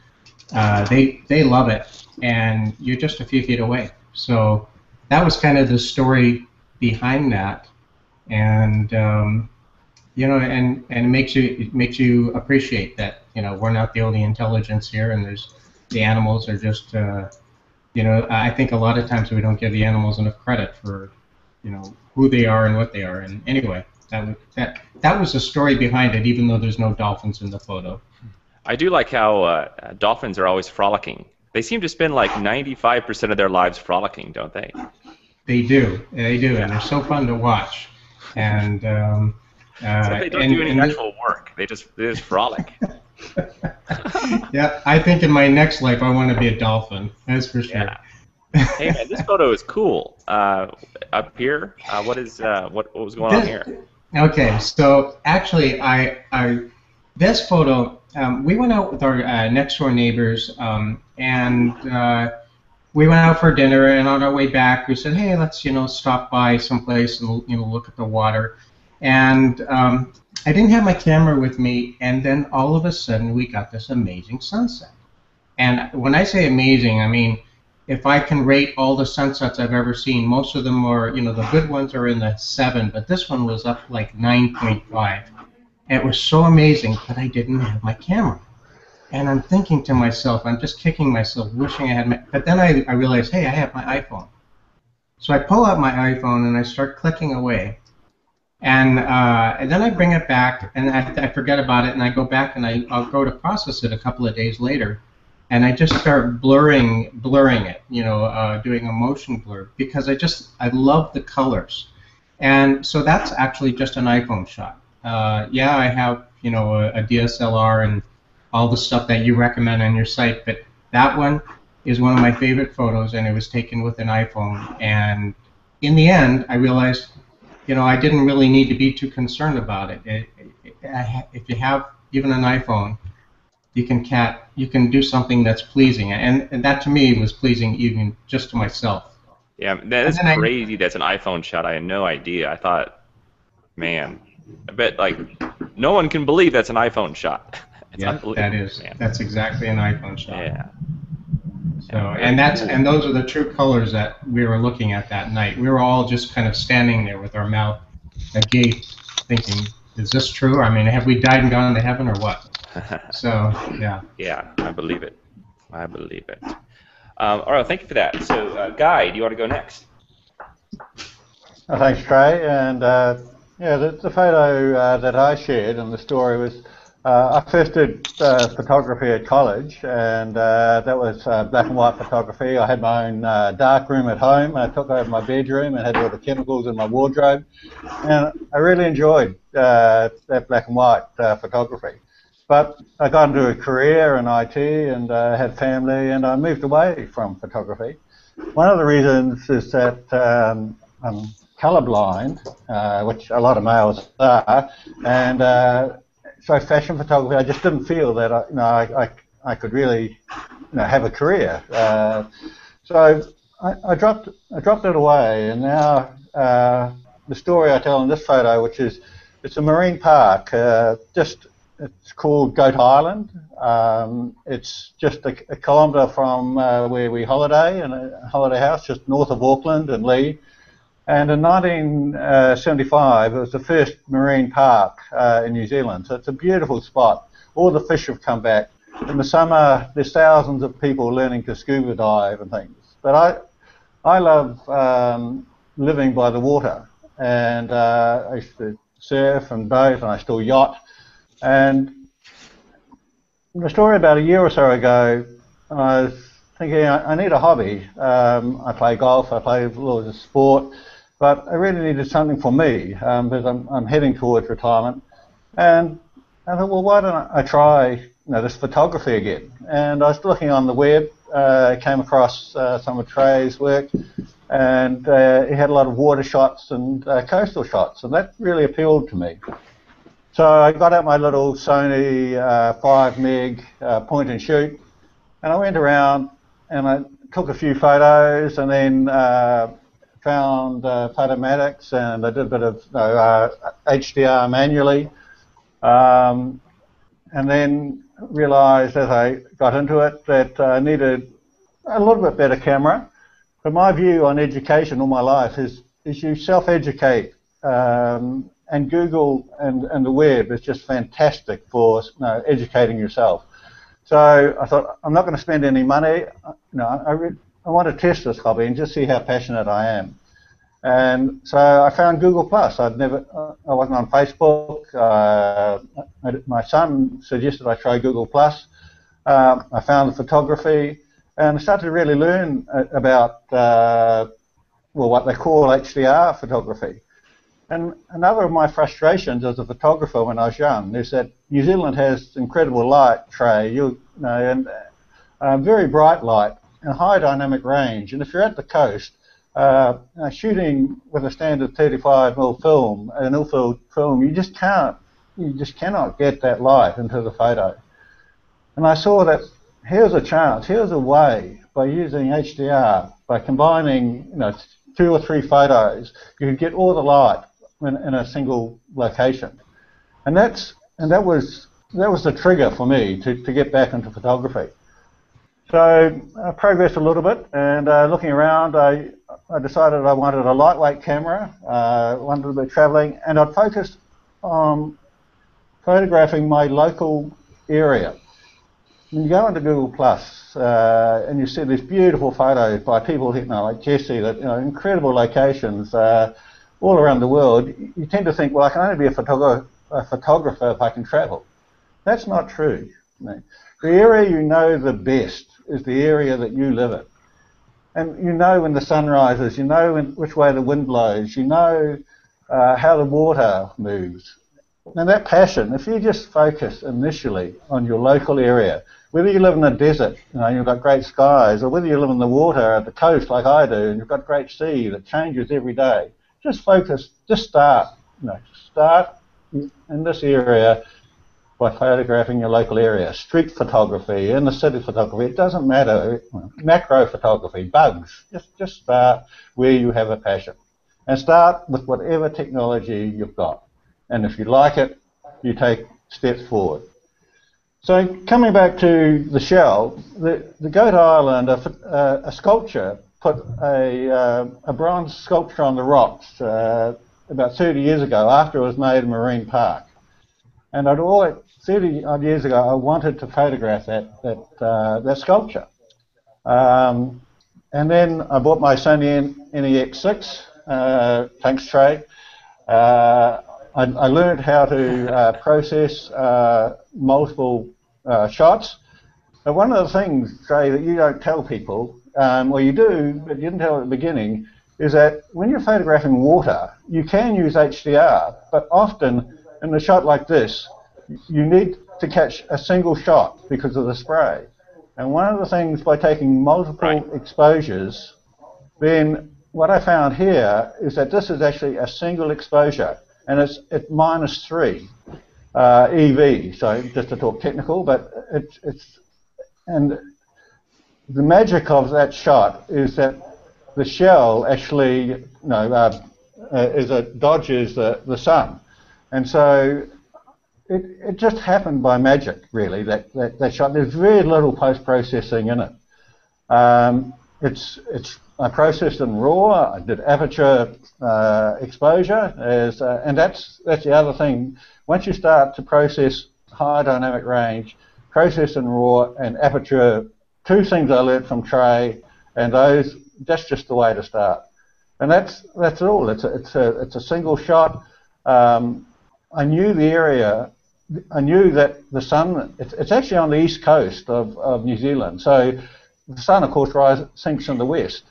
uh, they they love it. And you're just a few feet away. So that was kind of the story behind that. And um, you know and and it makes you it makes you appreciate that you know we're not the only intelligence here and there's the animals are just uh, you know I think a lot of times we don't give the animals enough credit for you know who they are and what they are. And anyway, that was, that that was the story behind it, even though there's no dolphins in the photo. I do like how uh, dolphins are always frolicking. They seem to spend like 95% of their lives frolicking, don't they? They do. They do, and they're so fun to watch. And um, uh, So they don't and- do any actual work. They just they just frolic. yeah, I think in my next life I want to be a dolphin. That's for sure. Yeah. Hey man, this photo is cool. Uh, up here, uh, what is uh, what, what was going on here? Okay, so actually, I, I this photo, um, we went out with our uh, next door neighbors, um, and uh, we went out for dinner. And on our way back, we said, "Hey, let's you know stop by someplace and you know look at the water." And um, I didn't have my camera with me, and then all of a sudden, we got this amazing sunset. And when I say amazing, I mean if I can rate all the sunsets I've ever seen, most of them are, you know, the good ones are in the seven, but this one was up like 9.5. It was so amazing, but I didn't have my camera. And I'm thinking to myself, I'm just kicking myself, wishing I had my. But then I, I realized, hey, I have my iPhone. So I pull out my iPhone and I start clicking away. And, uh, and then I bring it back and I, I forget about it and I go back and I, I'll go to process it a couple of days later and I just start blurring blurring it, you know, uh, doing a motion blur because I just I love the colors, and so that's actually just an iPhone shot. Uh, yeah, I have you know a, a DSLR and all the stuff that you recommend on your site, but that one is one of my favorite photos, and it was taken with an iPhone. And in the end, I realized, you know, I didn't really need to be too concerned about it. it, it I if you have even an iPhone, you can cat you can do something that's pleasing and, and that to me was pleasing even just to myself Yeah, that's then I- crazy. That's an iPhone shot. I had no idea. I thought, man, I bet like no one can believe that's an iPhone shot. It's yeah that is man. that's exactly an iphone shot Yeah. so and that's and those are the true colors that we were looking at that night we were all just kind of standing there with our mouth agape thinking is this true i mean have we died and gone to heaven or what so yeah yeah, I believe it. I believe it. Um, all right, thank you for that. So, uh, Guy, do you want to go next? Uh, thanks, Trey. And uh, yeah, the, the photo uh, that I shared and the story was uh, I first did uh, photography at college, and uh, that was uh, black and white photography. I had my own uh, dark room at home. I took over my bedroom and had all the chemicals in my wardrobe, and I really enjoyed uh, that black and white photography. But I got into a career in IT and had family, and I moved away from photography. One of the reasons is that um, I'm colorblind, which a lot of males are, and so fashion photography, I just didn't feel that I, you know, I, I, I could really you know, have a career. Uh, so I, I dropped I dropped it away, and now uh, the story I tell in this photo, which is it's a marine park, uh, just it's called Goat Island. Um, it's just a, a kilometre from uh, where we holiday in a holiday house just north of Auckland and Leigh. And in 1975, it was the first marine park uh, in New Zealand. So it's a beautiful spot. All the fish have come back. In the summer, there's thousands of people learning to scuba dive and things. But I, I love um, living by the water. And uh, I used to surf and boat, and I still yacht. And the story about a year or so ago, I was thinking I, I need a hobby. Um, I play golf, I play a little sport, but I really needed something for me um, because I'm, I'm heading towards retirement. And I thought, well, why don't I, try you know, this photography again? And I was looking on the web, uh, came across uh, some of Trey's work, and uh, he had a lot of water shots and uh, coastal shots, and that really appealed to me. So I got out my little Sony uh, 5 meg uh, point and shoot, and I went around and I took a few photos, and then uh, found uh, Photomatix, and I did a bit of you know, uh, HDR manually, um, and then realised as I got into it that I needed a little bit better camera. But my view on education all my life is, is you self-educate um, and Google and, and the web is just fantastic for you know, educating yourself. So I thought I'm not going to spend any money. You know, I, I want to test this hobby and just see how passionate I am. And so I found Google Plus. I'd never, I wasn't on Facebook. Uh, my son suggested I try Google Plus. Um, I found the photography, and I started to really learn uh, about uh, well what they call HDR photography. And another of my frustrations as a photographer when I was young is that New Zealand has incredible light, Trey, you, you know, and uh, very bright light and high dynamic range. And if you're at the coast, uh, shooting with a standard 35 mm film, an ill film, you just can't, you just cannot get that light into the photo. And I saw that here's a chance, here's a way by using HDR, by combining, you know, two or three photos, you could get all the light in, in a single location. And that's, and that was, that was the trigger for me to, to get back into photography. So I progressed a little bit, and uh, looking around, I, I decided I wanted a lightweight camera, uh, wanted to be travelling, and I'd focused on photographing my local area. When you go into Google Plus uh, and you see these beautiful photos by people you know, like Jesse, that you know, incredible locations uh, all around the world, you tend to think, well, I can only be a, photog a photographer if I can travel. That's not true. The area you know the best is the area that you live in. And you know when the sun rises, you know when, which way the wind blows, you know uh, how the water moves. And that passion, if you just focus initially on your local area, whether you live in a desert, you know, you've got great skies, or whether you live in the water at the coast like I do, and you've got great sea that changes every day, just focus, just start, you know, start in this area by photographing your local area. Street photography, inner city photography, it doesn't matter. Macro photography, bugs. Just, just start where you have a passion. And start with whatever technology you've got. And if you like it, you take steps forward. So coming back to the shell, the, the Goat Island, a, uh, a sculpture put a, uh, a bronze sculpture on the rocks uh, about 30 years ago after it was made a marine park. And I'd always, 30 odd years ago, I wanted to photograph that, that, uh, that sculpture. Um, and then I bought my Sony NEX6, uh, thanks Trey. Uh, I, I, learned how to uh, process uh, multiple uh, shots. But one of the things, Trey, that you don't tell people, um, well you do, but you didn't tell at the beginning, is that when you're photographing water, you can use HDR, but often in a shot like this, you need to catch a single shot because of the spray. And one of the things by taking multiple right. exposures, then what I found here is that this is actually a single exposure, and it's at minus three uh, EV. So just to talk technical, but it's it's and the magic of that shot is that the shell actually, you know, uh, uh, is a dodges the, the sun, and so it, it just happened by magic, really, that, that, that shot. There's very little post-processing in it. Um, it's, it's, I processed in RAW, I did aperture uh, exposure, as, uh, and that's, that's the other thing. Once you start to process high dynamic range, process in RAW and aperture, two things I learned from Trey, and those, that's just the way to start. And that's, that's all. It's a, it's a, it's a single shot. Um, I knew the area. I knew that the sun. It's, it's actually on the east coast of, of New Zealand. So the sun, of course, rises, sinks in the west.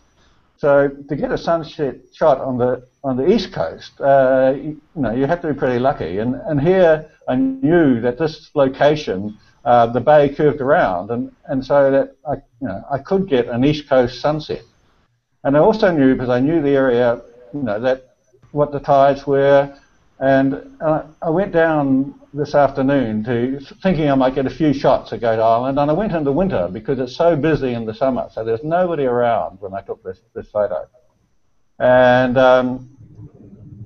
So to get a sunset shot on the on the east coast, uh, you, know, you have to be pretty lucky. And and here I knew that this location, uh, the bay curved around, and, and so that I you know I could get an east coast sunset. And I also knew because I knew the area, you know, that what the tides were, and uh, I went down this afternoon to thinking I might get a few shots at Goat Island, and I went into winter because it's so busy in the summer, so there's nobody around when I took this, this photo. And um,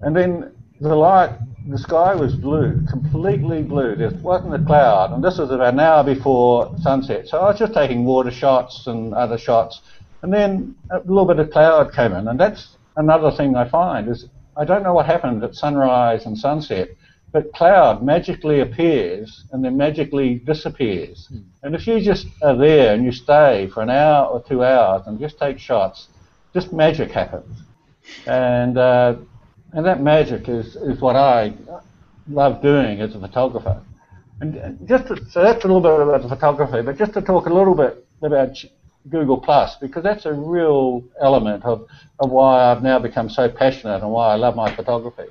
and then the light, the sky was blue, completely blue. There wasn't a cloud, and this was about an hour before sunset. So I was just taking water shots and other shots, and then a little bit of cloud came in, and that's another thing I find is I don't know what happened at sunrise and sunset, but cloud magically appears and then magically disappears. Mm. And if you just are there and you stay for an hour or two hours and just take shots, just magic happens. and uh, and that magic is, is what I love doing as a photographer. And just to, so that's a little bit about the photography, but just to talk a little bit about Google Plus because that's a real element of, of why I've now become so passionate and why I love my photography.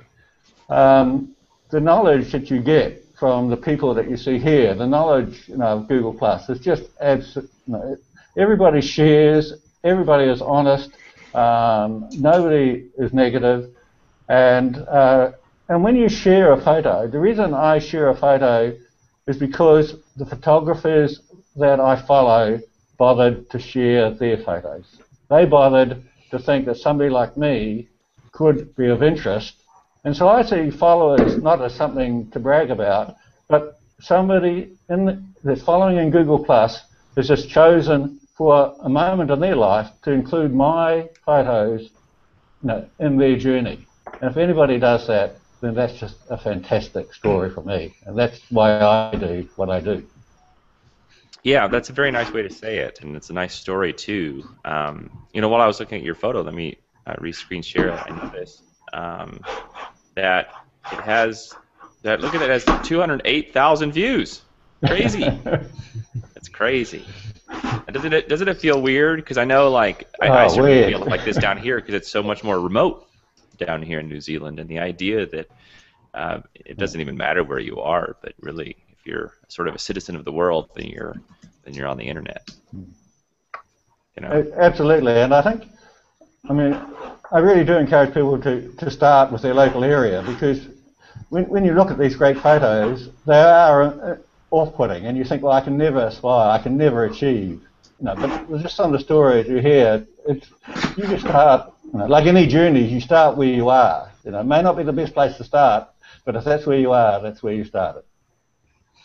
Um, the knowledge that you get from the people that you see here, the knowledge you know, of Google Plus is just absolutely. You know, everybody shares, everybody is honest, um, nobody is negative, and uh, and when you share a photo, the reason I share a photo is because the photographers that I follow bothered to share their photos. They bothered to think that somebody like me could be of interest. And so I see followers not as something to brag about, but somebody in the, that's following in Google Plus has just chosen for a moment in their life to include my photos you know, in their journey. And if anybody does that, then that's just a fantastic story for me. And that's why I do what I do. Yeah, that's a very nice way to say it, and it's a nice story too. Um, you know, while I was looking at your photo, let me uh, re-screen share it. I noticed um, that it has that. Look at it, it has 208,000 views. Crazy. That's crazy. doesn't it doesn't it feel weird? Because I know like I, oh, I certainly feel like this down here because it's so much more remote down here in New Zealand, and the idea that uh, it doesn't even matter where you are, but really if you're sort of a citizen of the world, then you're then you're on the internet. You know? Absolutely, and I think, I mean, I really do encourage people to, to start with their local area because when, when you look at these great photos, they are uh, off-putting, and you think, well, I can never aspire, I can never achieve. You know, but just some of the stories you hear, it's you just start, you know, like any journey, you start where you are. You know, it may not be the best place to start, but if that's where you are, that's where you started.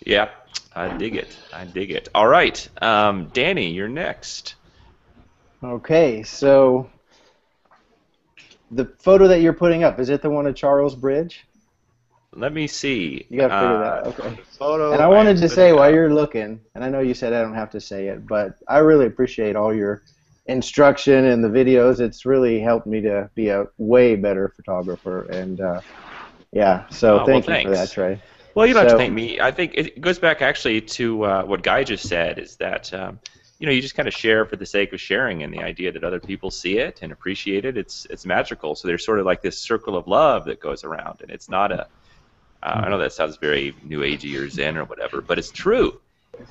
Yeah, I dig it. I dig it. All right, um, Danny, you're next. Okay, so the photo that you're putting up is it the one of Charles Bridge? Let me see. You gotta figure uh, that out. Okay. Photo. And I wanted to say while you're looking, and I know you said I don't have to say it, but I really appreciate all your instruction and the videos. It's really helped me to be a way better photographer, and uh, yeah. So oh, thank well, you for that, Trey. Well, you don't so, have to thank me. I think it goes back actually to uh, what Guy just said is that um, you know you just kind of share for the sake of sharing, and the idea that other people see it and appreciate it, it's it's magical. So there's sort of like this circle of love that goes around, and it's not a. Uh, I know that sounds very new agey or zen or whatever, but it's true.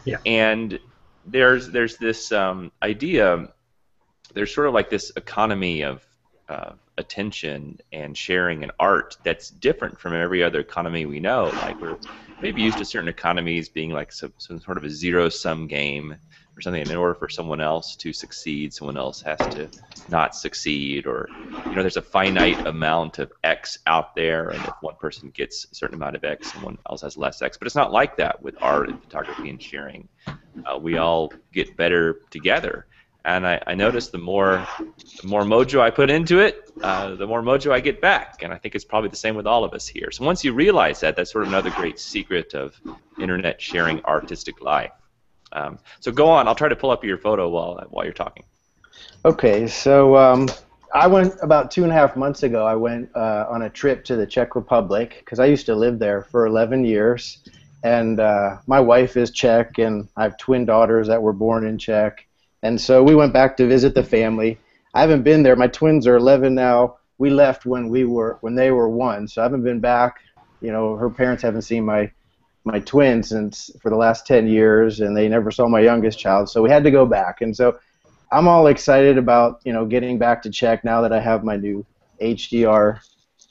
Yeah. And there's there's this um, idea. There's sort of like this economy of uh, attention and sharing and art that's different from every other economy we know. Like we're maybe used to certain economies being like some, some sort of a zero sum game or something. And in order for someone else to succeed, someone else has to not succeed, or you know, there's a finite amount of X out there, and if one person gets a certain amount of X, someone else has less X. But it's not like that with art and photography and sharing. Uh, we all get better together and I, I noticed the more the more mojo I put into it, uh, the more mojo I get back. And I think it's probably the same with all of us here. So once you realize that, that's sort of another great secret of internet sharing artistic life. Um, so go on. I'll try to pull up your photo while while you're talking. Okay, so um, I went about two and a half months ago. I went uh, on a trip to the Czech Republic because I used to live there for 11 years, and uh, my wife is Czech, and I have twin daughters that were born in Czech and so we went back to visit the family. I haven't been there. My twins are 11 now. We left when we were when they were one, so I haven't been back. You know, her parents haven't seen my my twins since for the last 10 years, and they never saw my youngest child. So we had to go back, and so I'm all excited about you know getting back to Czech now that I have my new HDR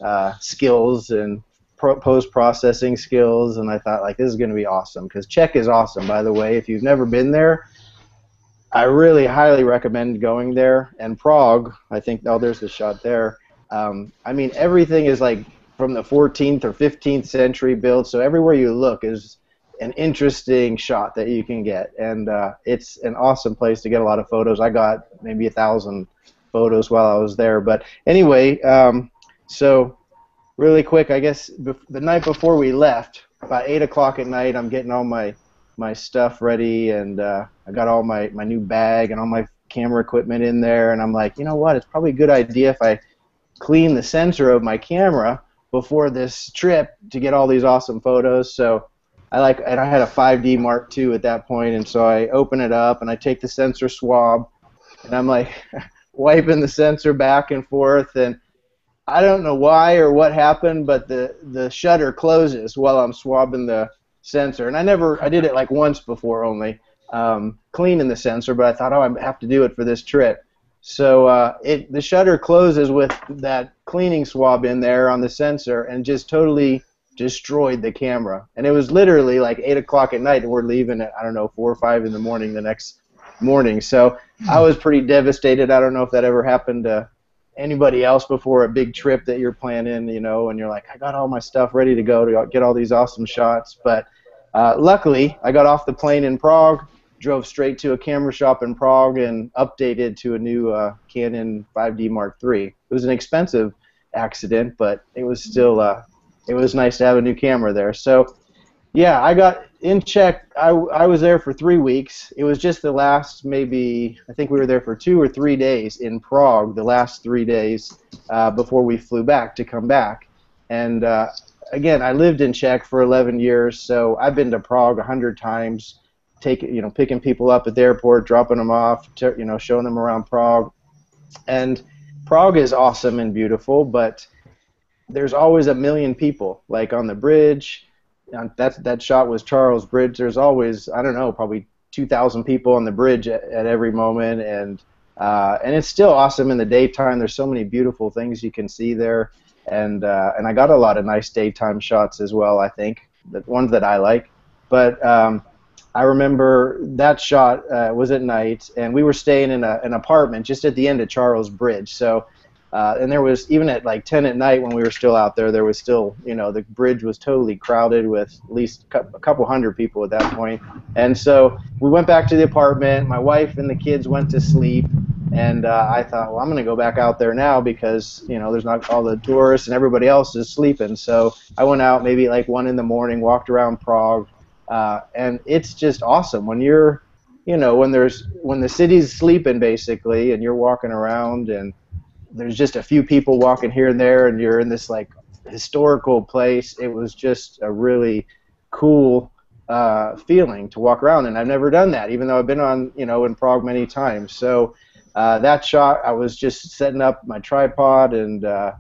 uh, skills and post processing skills, and I thought like this is going to be awesome because Czech is awesome. By the way, if you've never been there, I really highly recommend going there. And Prague, I think, oh, there's the shot there. Um, I mean, everything is like from the 14th or 15th century built, so everywhere you look is an interesting shot that you can get. And uh, it's an awesome place to get a lot of photos. I got maybe a thousand photos while I was there. But anyway, um, so really quick, I guess the night before we left, about 8 o'clock at night, I'm getting all my my stuff ready, and uh, I got all my, my new bag and all my camera equipment in there, and I'm like, you know what? It's probably a good idea if I clean the sensor of my camera before this trip to get all these awesome photos. So I like, and I had a 5D Mark II at that point, and so I open it up and I take the sensor swab, and I'm like wiping the sensor back and forth, and I don't know why or what happened, but the the shutter closes while I'm swabbing the sensor, and I never, I did it like once before only, um, cleaning the sensor, but I thought, oh, I have to do it for this trip. So uh, it the shutter closes with that cleaning swab in there on the sensor and just totally destroyed the camera. And it was literally like eight o'clock at night, and we're leaving at I don't know four or five in the morning the next morning. So I was pretty devastated. I don't know if that ever happened to anybody else before a big trip that you're planning, you know, and you're like, I got all my stuff ready to go to get all these awesome shots. But uh, luckily, I got off the plane in Prague drove straight to a camera shop in Prague and updated to a new uh, Canon 5D Mark III. It was an expensive accident, but it was still uh, it was nice to have a new camera there. So yeah, I got in Czech. I, I was there for three weeks. It was just the last maybe I think we were there for two or three days in Prague. The last three days uh, before we flew back to come back, and uh, again I lived in Czech for 11 years, so I've been to Prague a hundred times taking, you know, picking people up at the airport, dropping them off, to, you know, showing them around Prague. And Prague is awesome and beautiful, but there's always a million people, like on the bridge. That that shot was Charles Bridge. There's always, I don't know, probably 2,000 people on the bridge at, at every moment, and uh, and it's still awesome in the daytime. There's so many beautiful things you can see there, and uh, and I got a lot of nice daytime shots as well. I think the ones that I like, but um, I remember that shot uh, was at night, and we were staying in a, an apartment just at the end of Charles Bridge. So, uh, and there was even at like 10 at night when we were still out there, there was still, you know, the bridge was totally crowded with at least a couple hundred people at that point. And so we went back to the apartment. My wife and the kids went to sleep, and uh, I thought, well, I'm going to go back out there now because you know there's not all the tourists and everybody else is sleeping. So I went out maybe like one in the morning, walked around Prague uh, and it's just awesome when you're, you know, when there's when the city's sleeping basically, and you're walking around, and there's just a few people walking here and there, and you're in this like historical place. It was just a really cool uh, feeling to walk around, and I've never done that, even though I've been on, you know, in Prague many times. So uh, that shot, I was just setting up my tripod and uh,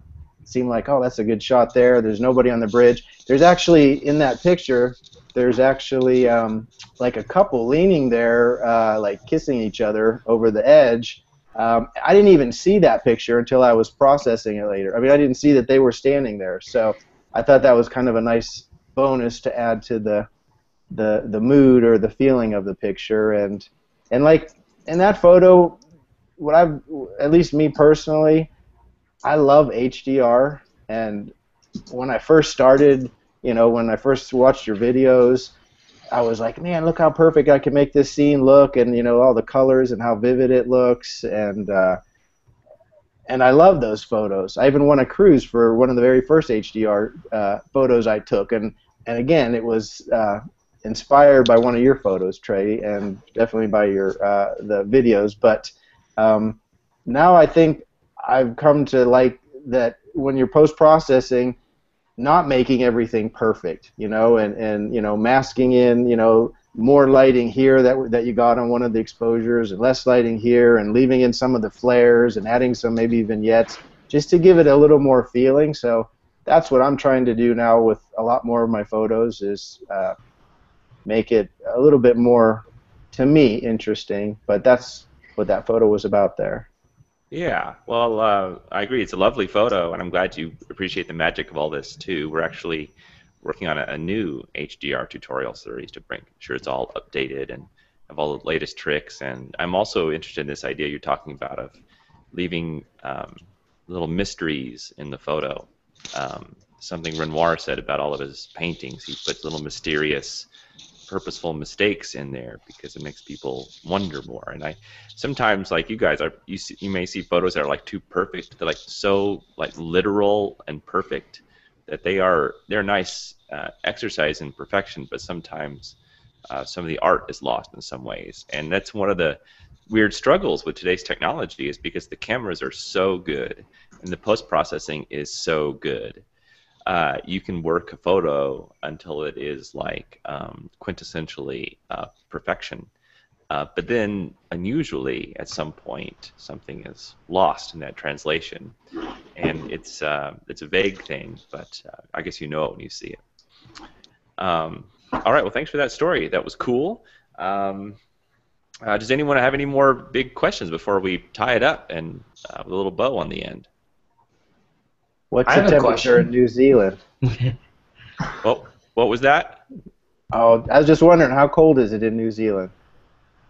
seemed like, oh, that's a good shot there. There's nobody on the bridge. There's actually in that picture, there's actually um, like a couple leaning there, uh, like kissing each other over the edge. Um, I didn't even see that picture until I was processing it later. I mean, I didn't see that they were standing there, so I thought that was kind of a nice bonus to add to the the the mood or the feeling of the picture. And and like in that photo, what I've at least me personally, I love HDR, and when I first started you know, when I first watched your videos, I was like, man, look how perfect I can make this scene look, and you know all the colors and how vivid it looks, and uh, and I love those photos. I even won a cruise for one of the very first HDR uh, photos I took, and and again, it was uh, inspired by one of your photos, Trey, and definitely by your uh, the videos. But um, now I think I've come to like that when you're post processing not making everything perfect, you know, and, and you know, masking in, you know, more lighting here that that you got on one of the exposures, and less lighting here, and leaving in some of the flares, and adding some maybe vignettes, just to give it a little more feeling. So that's what I'm trying to do now with a lot more of my photos is uh, make it a little bit more, to me, interesting. But that's what that photo was about there. Yeah, well, uh, I agree. It's a lovely photo, and I'm glad you appreciate the magic of all this too. We're actually working on a, a new HDR tutorial series to bring sure it's all updated and have all the latest tricks. And I'm also interested in this idea you're talking about of leaving um, little mysteries in the photo. Um, something Renoir said about all of his paintings. He puts little mysterious purposeful mistakes in there because it makes people wonder more. And I sometimes like you guys are you see, you may see photos that are like too perfect. They're like so like literal and perfect that they are they're nice uh, exercise in perfection, but sometimes uh, some of the art is lost in some ways. And that's one of the weird struggles with today's technology is because the cameras are so good and the post processing is so good. Uh, you can work a photo until it is like um, quintessentially uh, perfection. Uh, but then, unusually, at some point, something is lost in that translation, and it's uh, it's a vague thing, but uh, I guess you know it when you see it. Um, all right. Well, thanks for that story. That was cool. Um, uh, does anyone have any more big questions before we tie it up and with a little bow on the end? What's I the temperature question. in New Zealand? Oh, what was that? Oh, I was just wondering how cold is it in New Zealand?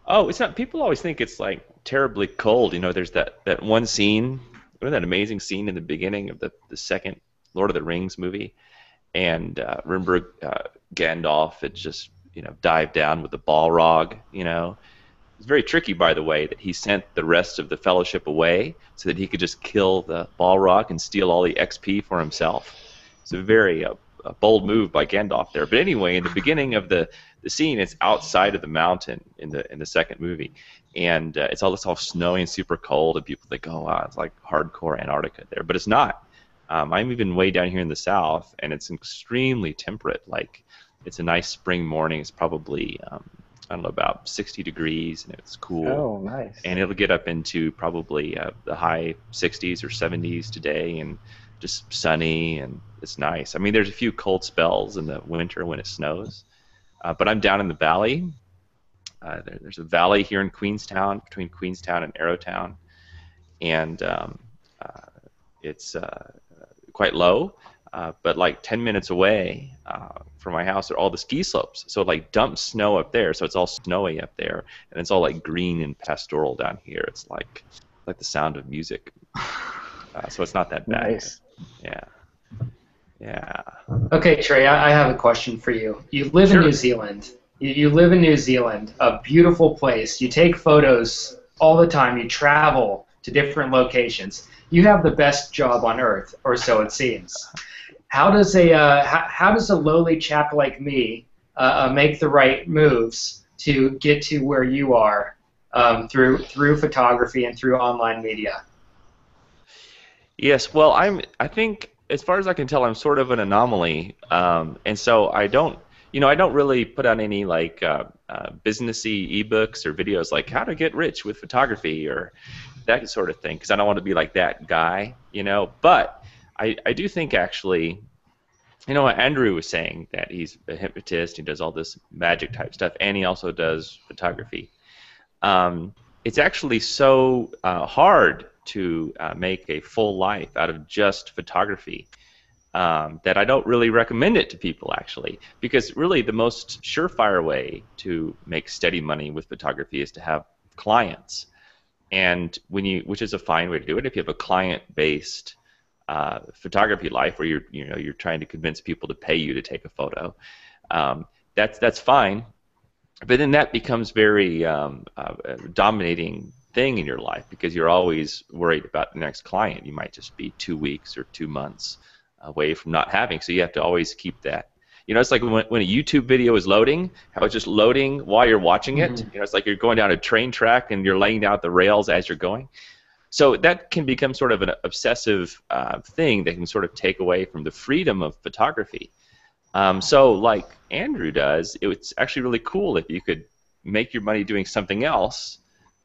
Oh, it's not. People always think it's like terribly cold. You know, there's that that one scene, remember that amazing scene in the beginning of the the second Lord of the Rings movie, and uh, remember uh, Gandalf had just you know dived down with the Balrog. You know, it's very tricky, by the way, that he sent the rest of the Fellowship away so that he could just kill the Balrog and steal all the XP for himself. It's a very uh, a bold move by Gandalf there. But anyway, in the beginning of the the scene, it's outside of the mountain in the in the second movie, and uh, it's all it's all snowy and super cold, and people think, oh wow, it's like hardcore Antarctica there, but it's not. Um, I'm even way down here in the south, and it's extremely temperate. Like it's a nice spring morning. It's probably um, I don't know about 60 degrees, and it's cool. Oh, nice. and it'll get up into probably uh, the high 60s or 70s today and just sunny and it's nice. I mean there's a few cold spells in the winter when it snows uh, but i'm down in the valley. Uh, there, there's a valley here in queenstown between queenstown and arrowtown and um, uh, it's uh, quite low uh, but like 10 minutes away uh, from my house are all the ski slopes so it like dumps snow up there so it's all snowy up there and it's all like green and pastoral down here it's like like the sound of music uh, so it's not that bad Nice. yeah yeah Okay, Trey, I, I have a question for you. You live Sure. in New Zealand. You, you live in New Zealand, a beautiful place. You take photos all the time. You travel to different locations. You have the best job on earth, or so it seems. How does a uh, how, how does a lowly chap like me uh, uh, make the right moves to get to where you are um, through through photography and through online media? Yes, well, I'm. I think, as far as I can tell, I'm sort of an anomaly, um, and so I don't. You know, I don't really put out any like uh, uh, businessy ebooks or videos like how to get rich with photography or that sort of thing because I don't want to be like that guy. You know, but I I do think actually. You know Andrew was saying that he's a hypnotist. He does all this magic type stuff, and he also does photography. Um, it's actually so uh, hard to uh, make a full life out of just photography um, that I don't really recommend it to people actually because really the most surefire way to make steady money with photography is to have clients and when you which is a fine way to do it if you have a client based uh, photography life where you're you know you're trying to convince people to pay you to take a photo um, that's that's fine but then that becomes very um, uh, dominating thing in your life because you're always worried about the next client. You might just be two weeks or two months away from not having, so you have to always keep that. You know, it's like when, when a YouTube video is loading, how it's just loading while you're watching it. You know, it's like you're going down a train track and you're laying out the rails as you're going. So that can become sort of an obsessive uh, thing that can sort of take away from the freedom of photography. Um, so, like Andrew does, it it's actually really cool if you could make your money doing something else,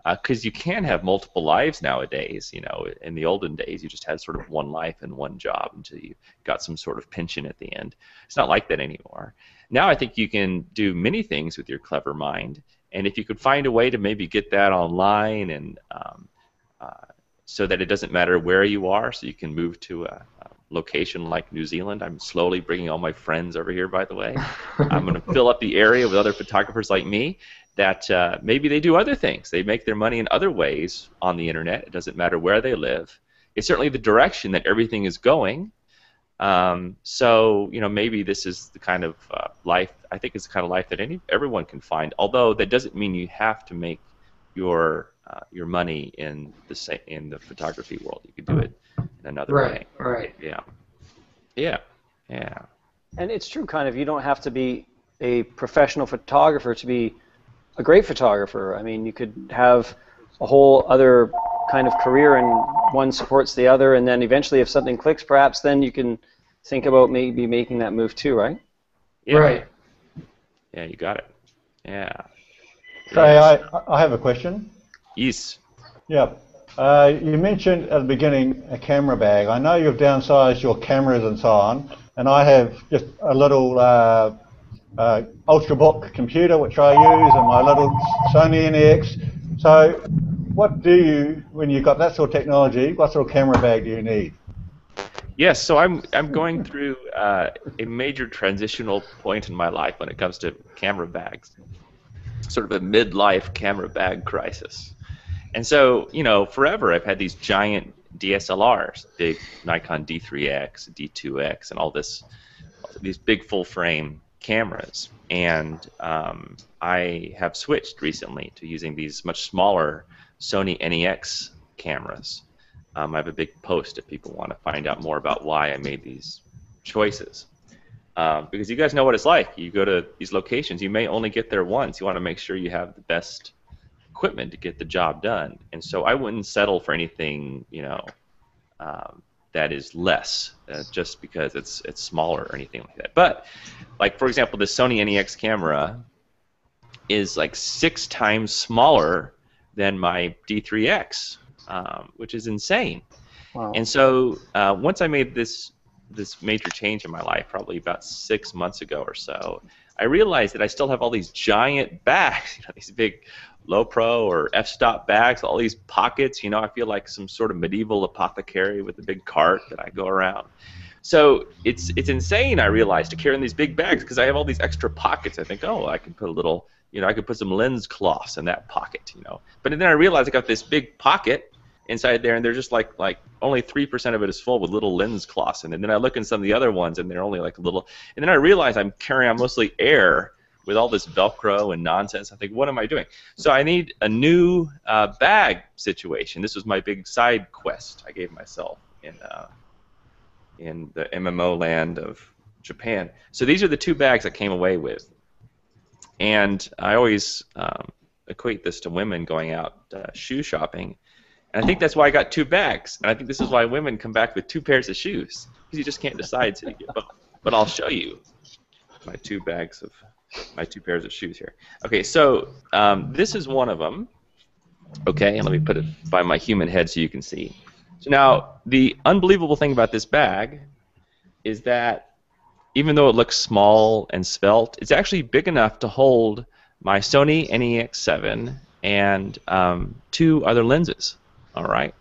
because you can have multiple lives nowadays. You know, in the olden days, you just had sort of one life and one job until you got some sort of pension at the end. It's not like that anymore. Now, I think you can do many things with your clever mind, and if you could find a way to maybe get that online and um, uh, so that it doesn't matter where you are, so you can move to a, a location like New Zealand. I'm slowly bringing all my friends over here, by the way. I'm going to fill up the area with other photographers like me that uh, maybe they do other things. They make their money in other ways on the internet. It doesn't matter where they live. It's certainly the direction that everything is going. Um, so you know maybe this is the kind of uh, life I think it's the kind of life that any everyone can find. Although that doesn't mean you have to make your uh, your money in the sa- in the photography world. You could do it in another way. Right, right. Yeah. Yeah. Yeah. And it's true, kind of. You don't have to be a professional photographer to be a great photographer. I mean, you could have a whole other kind of career and one supports the other, and then eventually, if something clicks, perhaps then you can think about maybe making that move too, right? Yeah. Right. Yeah, you got it. Yeah. Hey, I, I have a question. Yes. Yeah. Uh, you mentioned at the beginning a camera bag. I know you've downsized your cameras and so on, and I have just a little uh, uh, Ultrabook computer which I use and my little Sony NEX. So, what do you, when you've got that sort of technology, what sort of camera bag do you need? Yes, so I'm I'm going through uh, a major transitional point in my life when it comes to camera bags, sort of a midlife camera bag crisis. And so, you know, forever I've had these giant DSLRs, big Nikon D3X, D2X, and all this, these big full frame cameras. And um, I have switched recently to using these much smaller Sony NEX cameras. Um, I have a big post if people want to find out more about why I made these choices. Um, because you guys know what it's like. You go to these locations, you may only get there once. You want to make sure you have the best equipment to get the job done. And so I wouldn't settle for anything, you know, um, that is less uh, just because it's it's smaller or anything like that. But like for example, the Sony NEX camera is like six times smaller than my D3X, um, which is insane. Wow. And so uh, once I made this this major change in my life, probably about six months ago or so, I realized that I still have all these giant bags, you know, these big Lowepro or f-stop bags, all these pockets. You know, I feel like some sort of medieval apothecary with a big cart that I go around. So it's it's insane. I realized to carry in these big bags because I have all these extra pockets. I think, oh, I can put a little, you know, I could put some lens cloths in that pocket, you know. But then I realized I got this big pocket inside there, and they're just like like only three percent of it is full with little lens cloths, and then I look in some of the other ones, and they're only like a little. And then I realize I'm carrying on mostly air with all this Velcro and nonsense. I think, what am I doing? So I need a new uh, bag situation. This was my big side quest I gave myself in uh, in the MMO land of Japan. So these are the two bags I came away with, and I always um, equate this to women going out uh, shoe shopping. And I think that's why I got two bags. And I think this is why women come back with two pairs of shoes because you just can't decide. Get, but but I'll show you my two bags of my two pairs of shoes here. Okay, so um, this is one of them. Okay, and let me put it by my human head so you can see. So now the unbelievable thing about this bag is that even though it looks small and svelte, it's actually big enough to hold my Sony NEX7 and um, two other lenses. All right,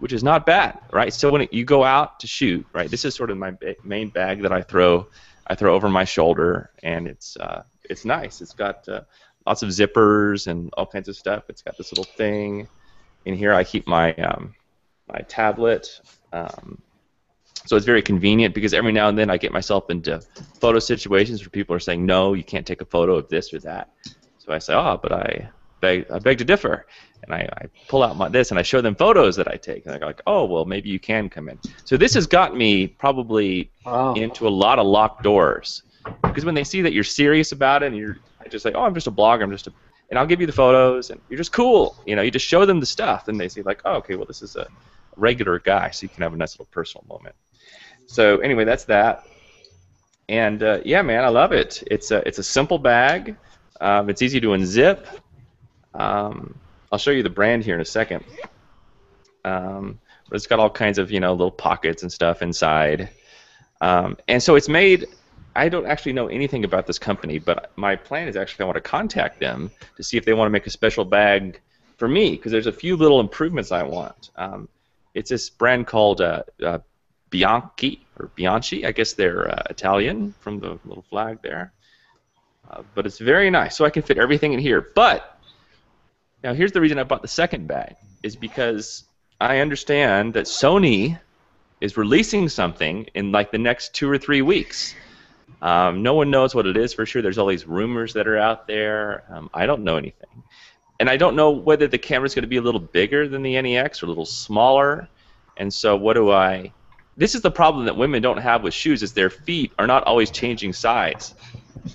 which is not bad, right? So when it, you go out to shoot, right, this is sort of my ba- main bag that I throw, I throw over my shoulder, and it's uh, it's nice. It's got uh, lots of zippers and all kinds of stuff. It's got this little thing. In here, I keep my um, my tablet. Um, so it's very convenient because every now and then I get myself into photo situations where people are saying, no, you can't take a photo of this or that. So I say, oh, but I beg, I beg to differ. And I, I pull out my, this and I show them photos that I take. And they're like, oh, well, maybe you can come in. So this has got me probably Wow. into a lot of locked doors. Because when they see that you're serious about it and you're just like, oh, I'm just a blogger, I'm just a, and I'll give you the photos and you're just cool. You know, you just show them the stuff and they see like, oh, okay, well, this is a regular guy, so you can have a nice little personal moment. So anyway, that's that. And uh, yeah, man, I love it. It's a it's a simple bag. Um, it's easy to unzip. Um, I'll show you the brand here in a second. Um, but it's got all kinds of you know little pockets and stuff inside. Um, and so it's made. I don't actually know anything about this company, but my plan is actually I want to contact them to see if they want to make a special bag for me because there's a few little improvements I want. Um, it's this brand called uh, uh, Bianchi or Bianchi. I guess they're uh, Italian from the little flag there. Uh, but it's very nice, so I can fit everything in here. But now here's the reason I bought the second bag is because I understand that Sony is releasing something in like the next two or three weeks. Um, no one knows what it is for sure. There's all these rumors that are out there. Um, I don't know anything. And I don't know whether the camera's going to be a little bigger than the NEX or a little smaller. And so what do I this is the problem that women don't have with shoes is their feet are not always changing size.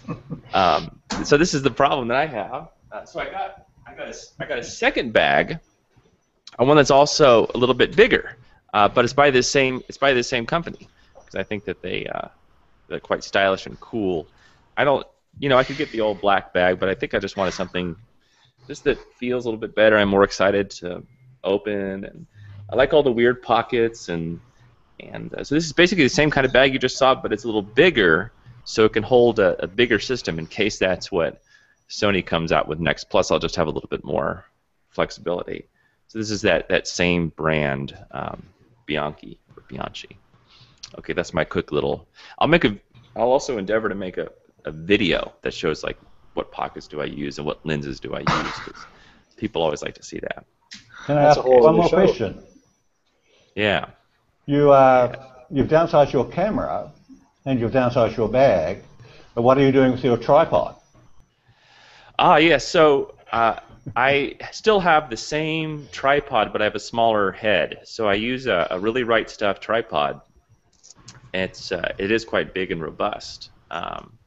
Um, so this is the problem that I have. Uh, so I got I got a, I got a second bag, uh, one that's also a little bit bigger, uh, but it's by the same it's by the same company because I think that they uh, they're quite stylish and cool. I don't, you know, I could get the old black bag, but I think I just wanted something just that feels a little bit better. I'm more excited to open, and I like all the weird pockets, and and uh, so this is basically the same kind of bag you just saw, but it's a little bigger, so it can hold a, a bigger system in case that's what Sony comes out with next. Plus, I'll just have a little bit more flexibility. So this is that that same brand, um, Bianchi or Bianchi. Okay, that's my quick little. I'll make a. I'll also endeavor to make a, a video that shows like what pockets do I use and what lenses do I use because people always like to see that. Can I That's ask one more show. question? Yeah. You uh, you've downsized your camera and you've downsized your bag, but what are you doing with your tripod? Ah, yes. so uh, I still have the same tripod, but I have a smaller head. So I use a, a really right stuff tripod. It's uh, it is quite big and robust. Um,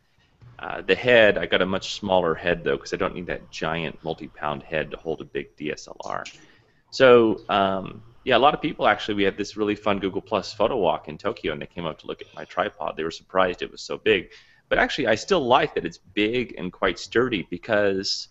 uh, the head, I got a much smaller head though, because I don't need that giant multi-pound head to hold a big DSLR. So um, yeah, a lot of people actually. We had this really fun Google Plus photo walk in Tokyo, and they came up to look at my tripod. They were surprised it was so big, but actually, I still like that it's big and quite sturdy because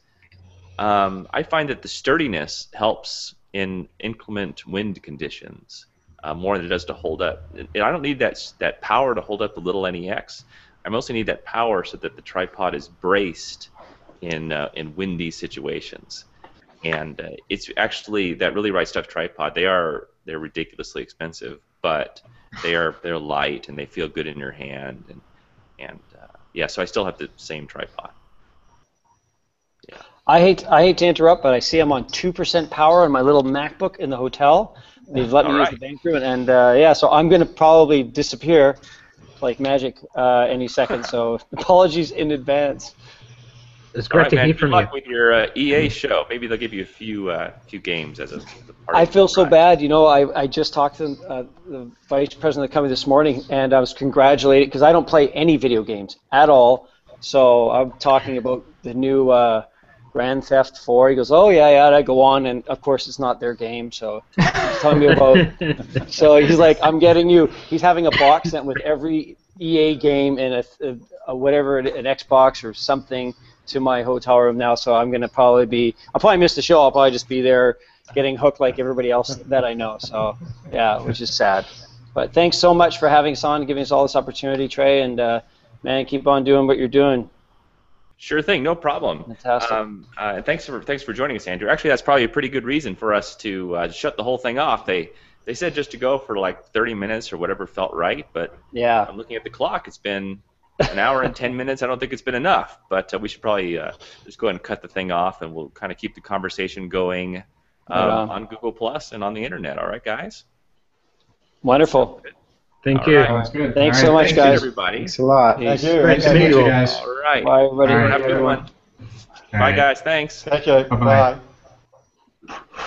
um, I find that the sturdiness helps in inclement wind conditions uh, more than it does to hold up. And I don't need that that power to hold up the little NEX. I mostly need that power so that the tripod is braced in uh, in windy situations. And uh, it's actually that really right stuff tripod. They are they're ridiculously expensive, but they are they're light and they feel good in your hand. And and uh, yeah, so I still have the same tripod. Yeah. I hate I hate to interrupt, but I see I'm on two percent power on my little MacBook in the hotel. They've let me All use the bank room, and uh, yeah, so I'm gonna probably disappear like magic uh, any second. So apologies in advance. It's great right, to man. hear Good from luck you. with your uh, EA show. Maybe they'll give you a few uh, few games as a. as a part I of feel so bad. You know, I, I just talked to uh, the vice president of the company this morning, and I was congratulated because I don't play any video games at all. So I'm talking about the new uh, Grand Theft 4. He goes, "Oh yeah, yeah." I go on, and of course it's not their game. So he's telling me about. so he's like, "I'm getting you." He's having a box sent with every EA game and a, a, a whatever an Xbox or something to my hotel room now. So I'm gonna probably be. I'll probably miss the show. I'll probably just be there getting hooked like everybody else that I know. So yeah, which is sad. But thanks so much for having us on, giving us all this opportunity, Trey, and uh, man, keep on doing what you're doing. Sure thing, no problem. Fantastic. Um, uh, and thanks for thanks for joining us, Andrew. Actually, that's probably a pretty good reason for us to uh, shut the whole thing off. They they said just to go for like 30 minutes or whatever felt right, but Yeah. I'm looking at the clock. It's been an hour and 10 minutes. I don't think it's been enough, but uh, we should probably uh, just go ahead and cut the thing off, and we'll kind of keep the conversation going um, Right on. on Google Plus and on the internet. All right, guys. Wonderful. Thank All you. right. Sounds good. Thanks All so much, Thanks, guys. everybody. Thanks a lot. Thank you. Great to Thank meet you. you guys. All right. Bye, everybody. All right. Have a good one. All Bye, right. guys. Thanks. Thank you. Bye-bye. Bye.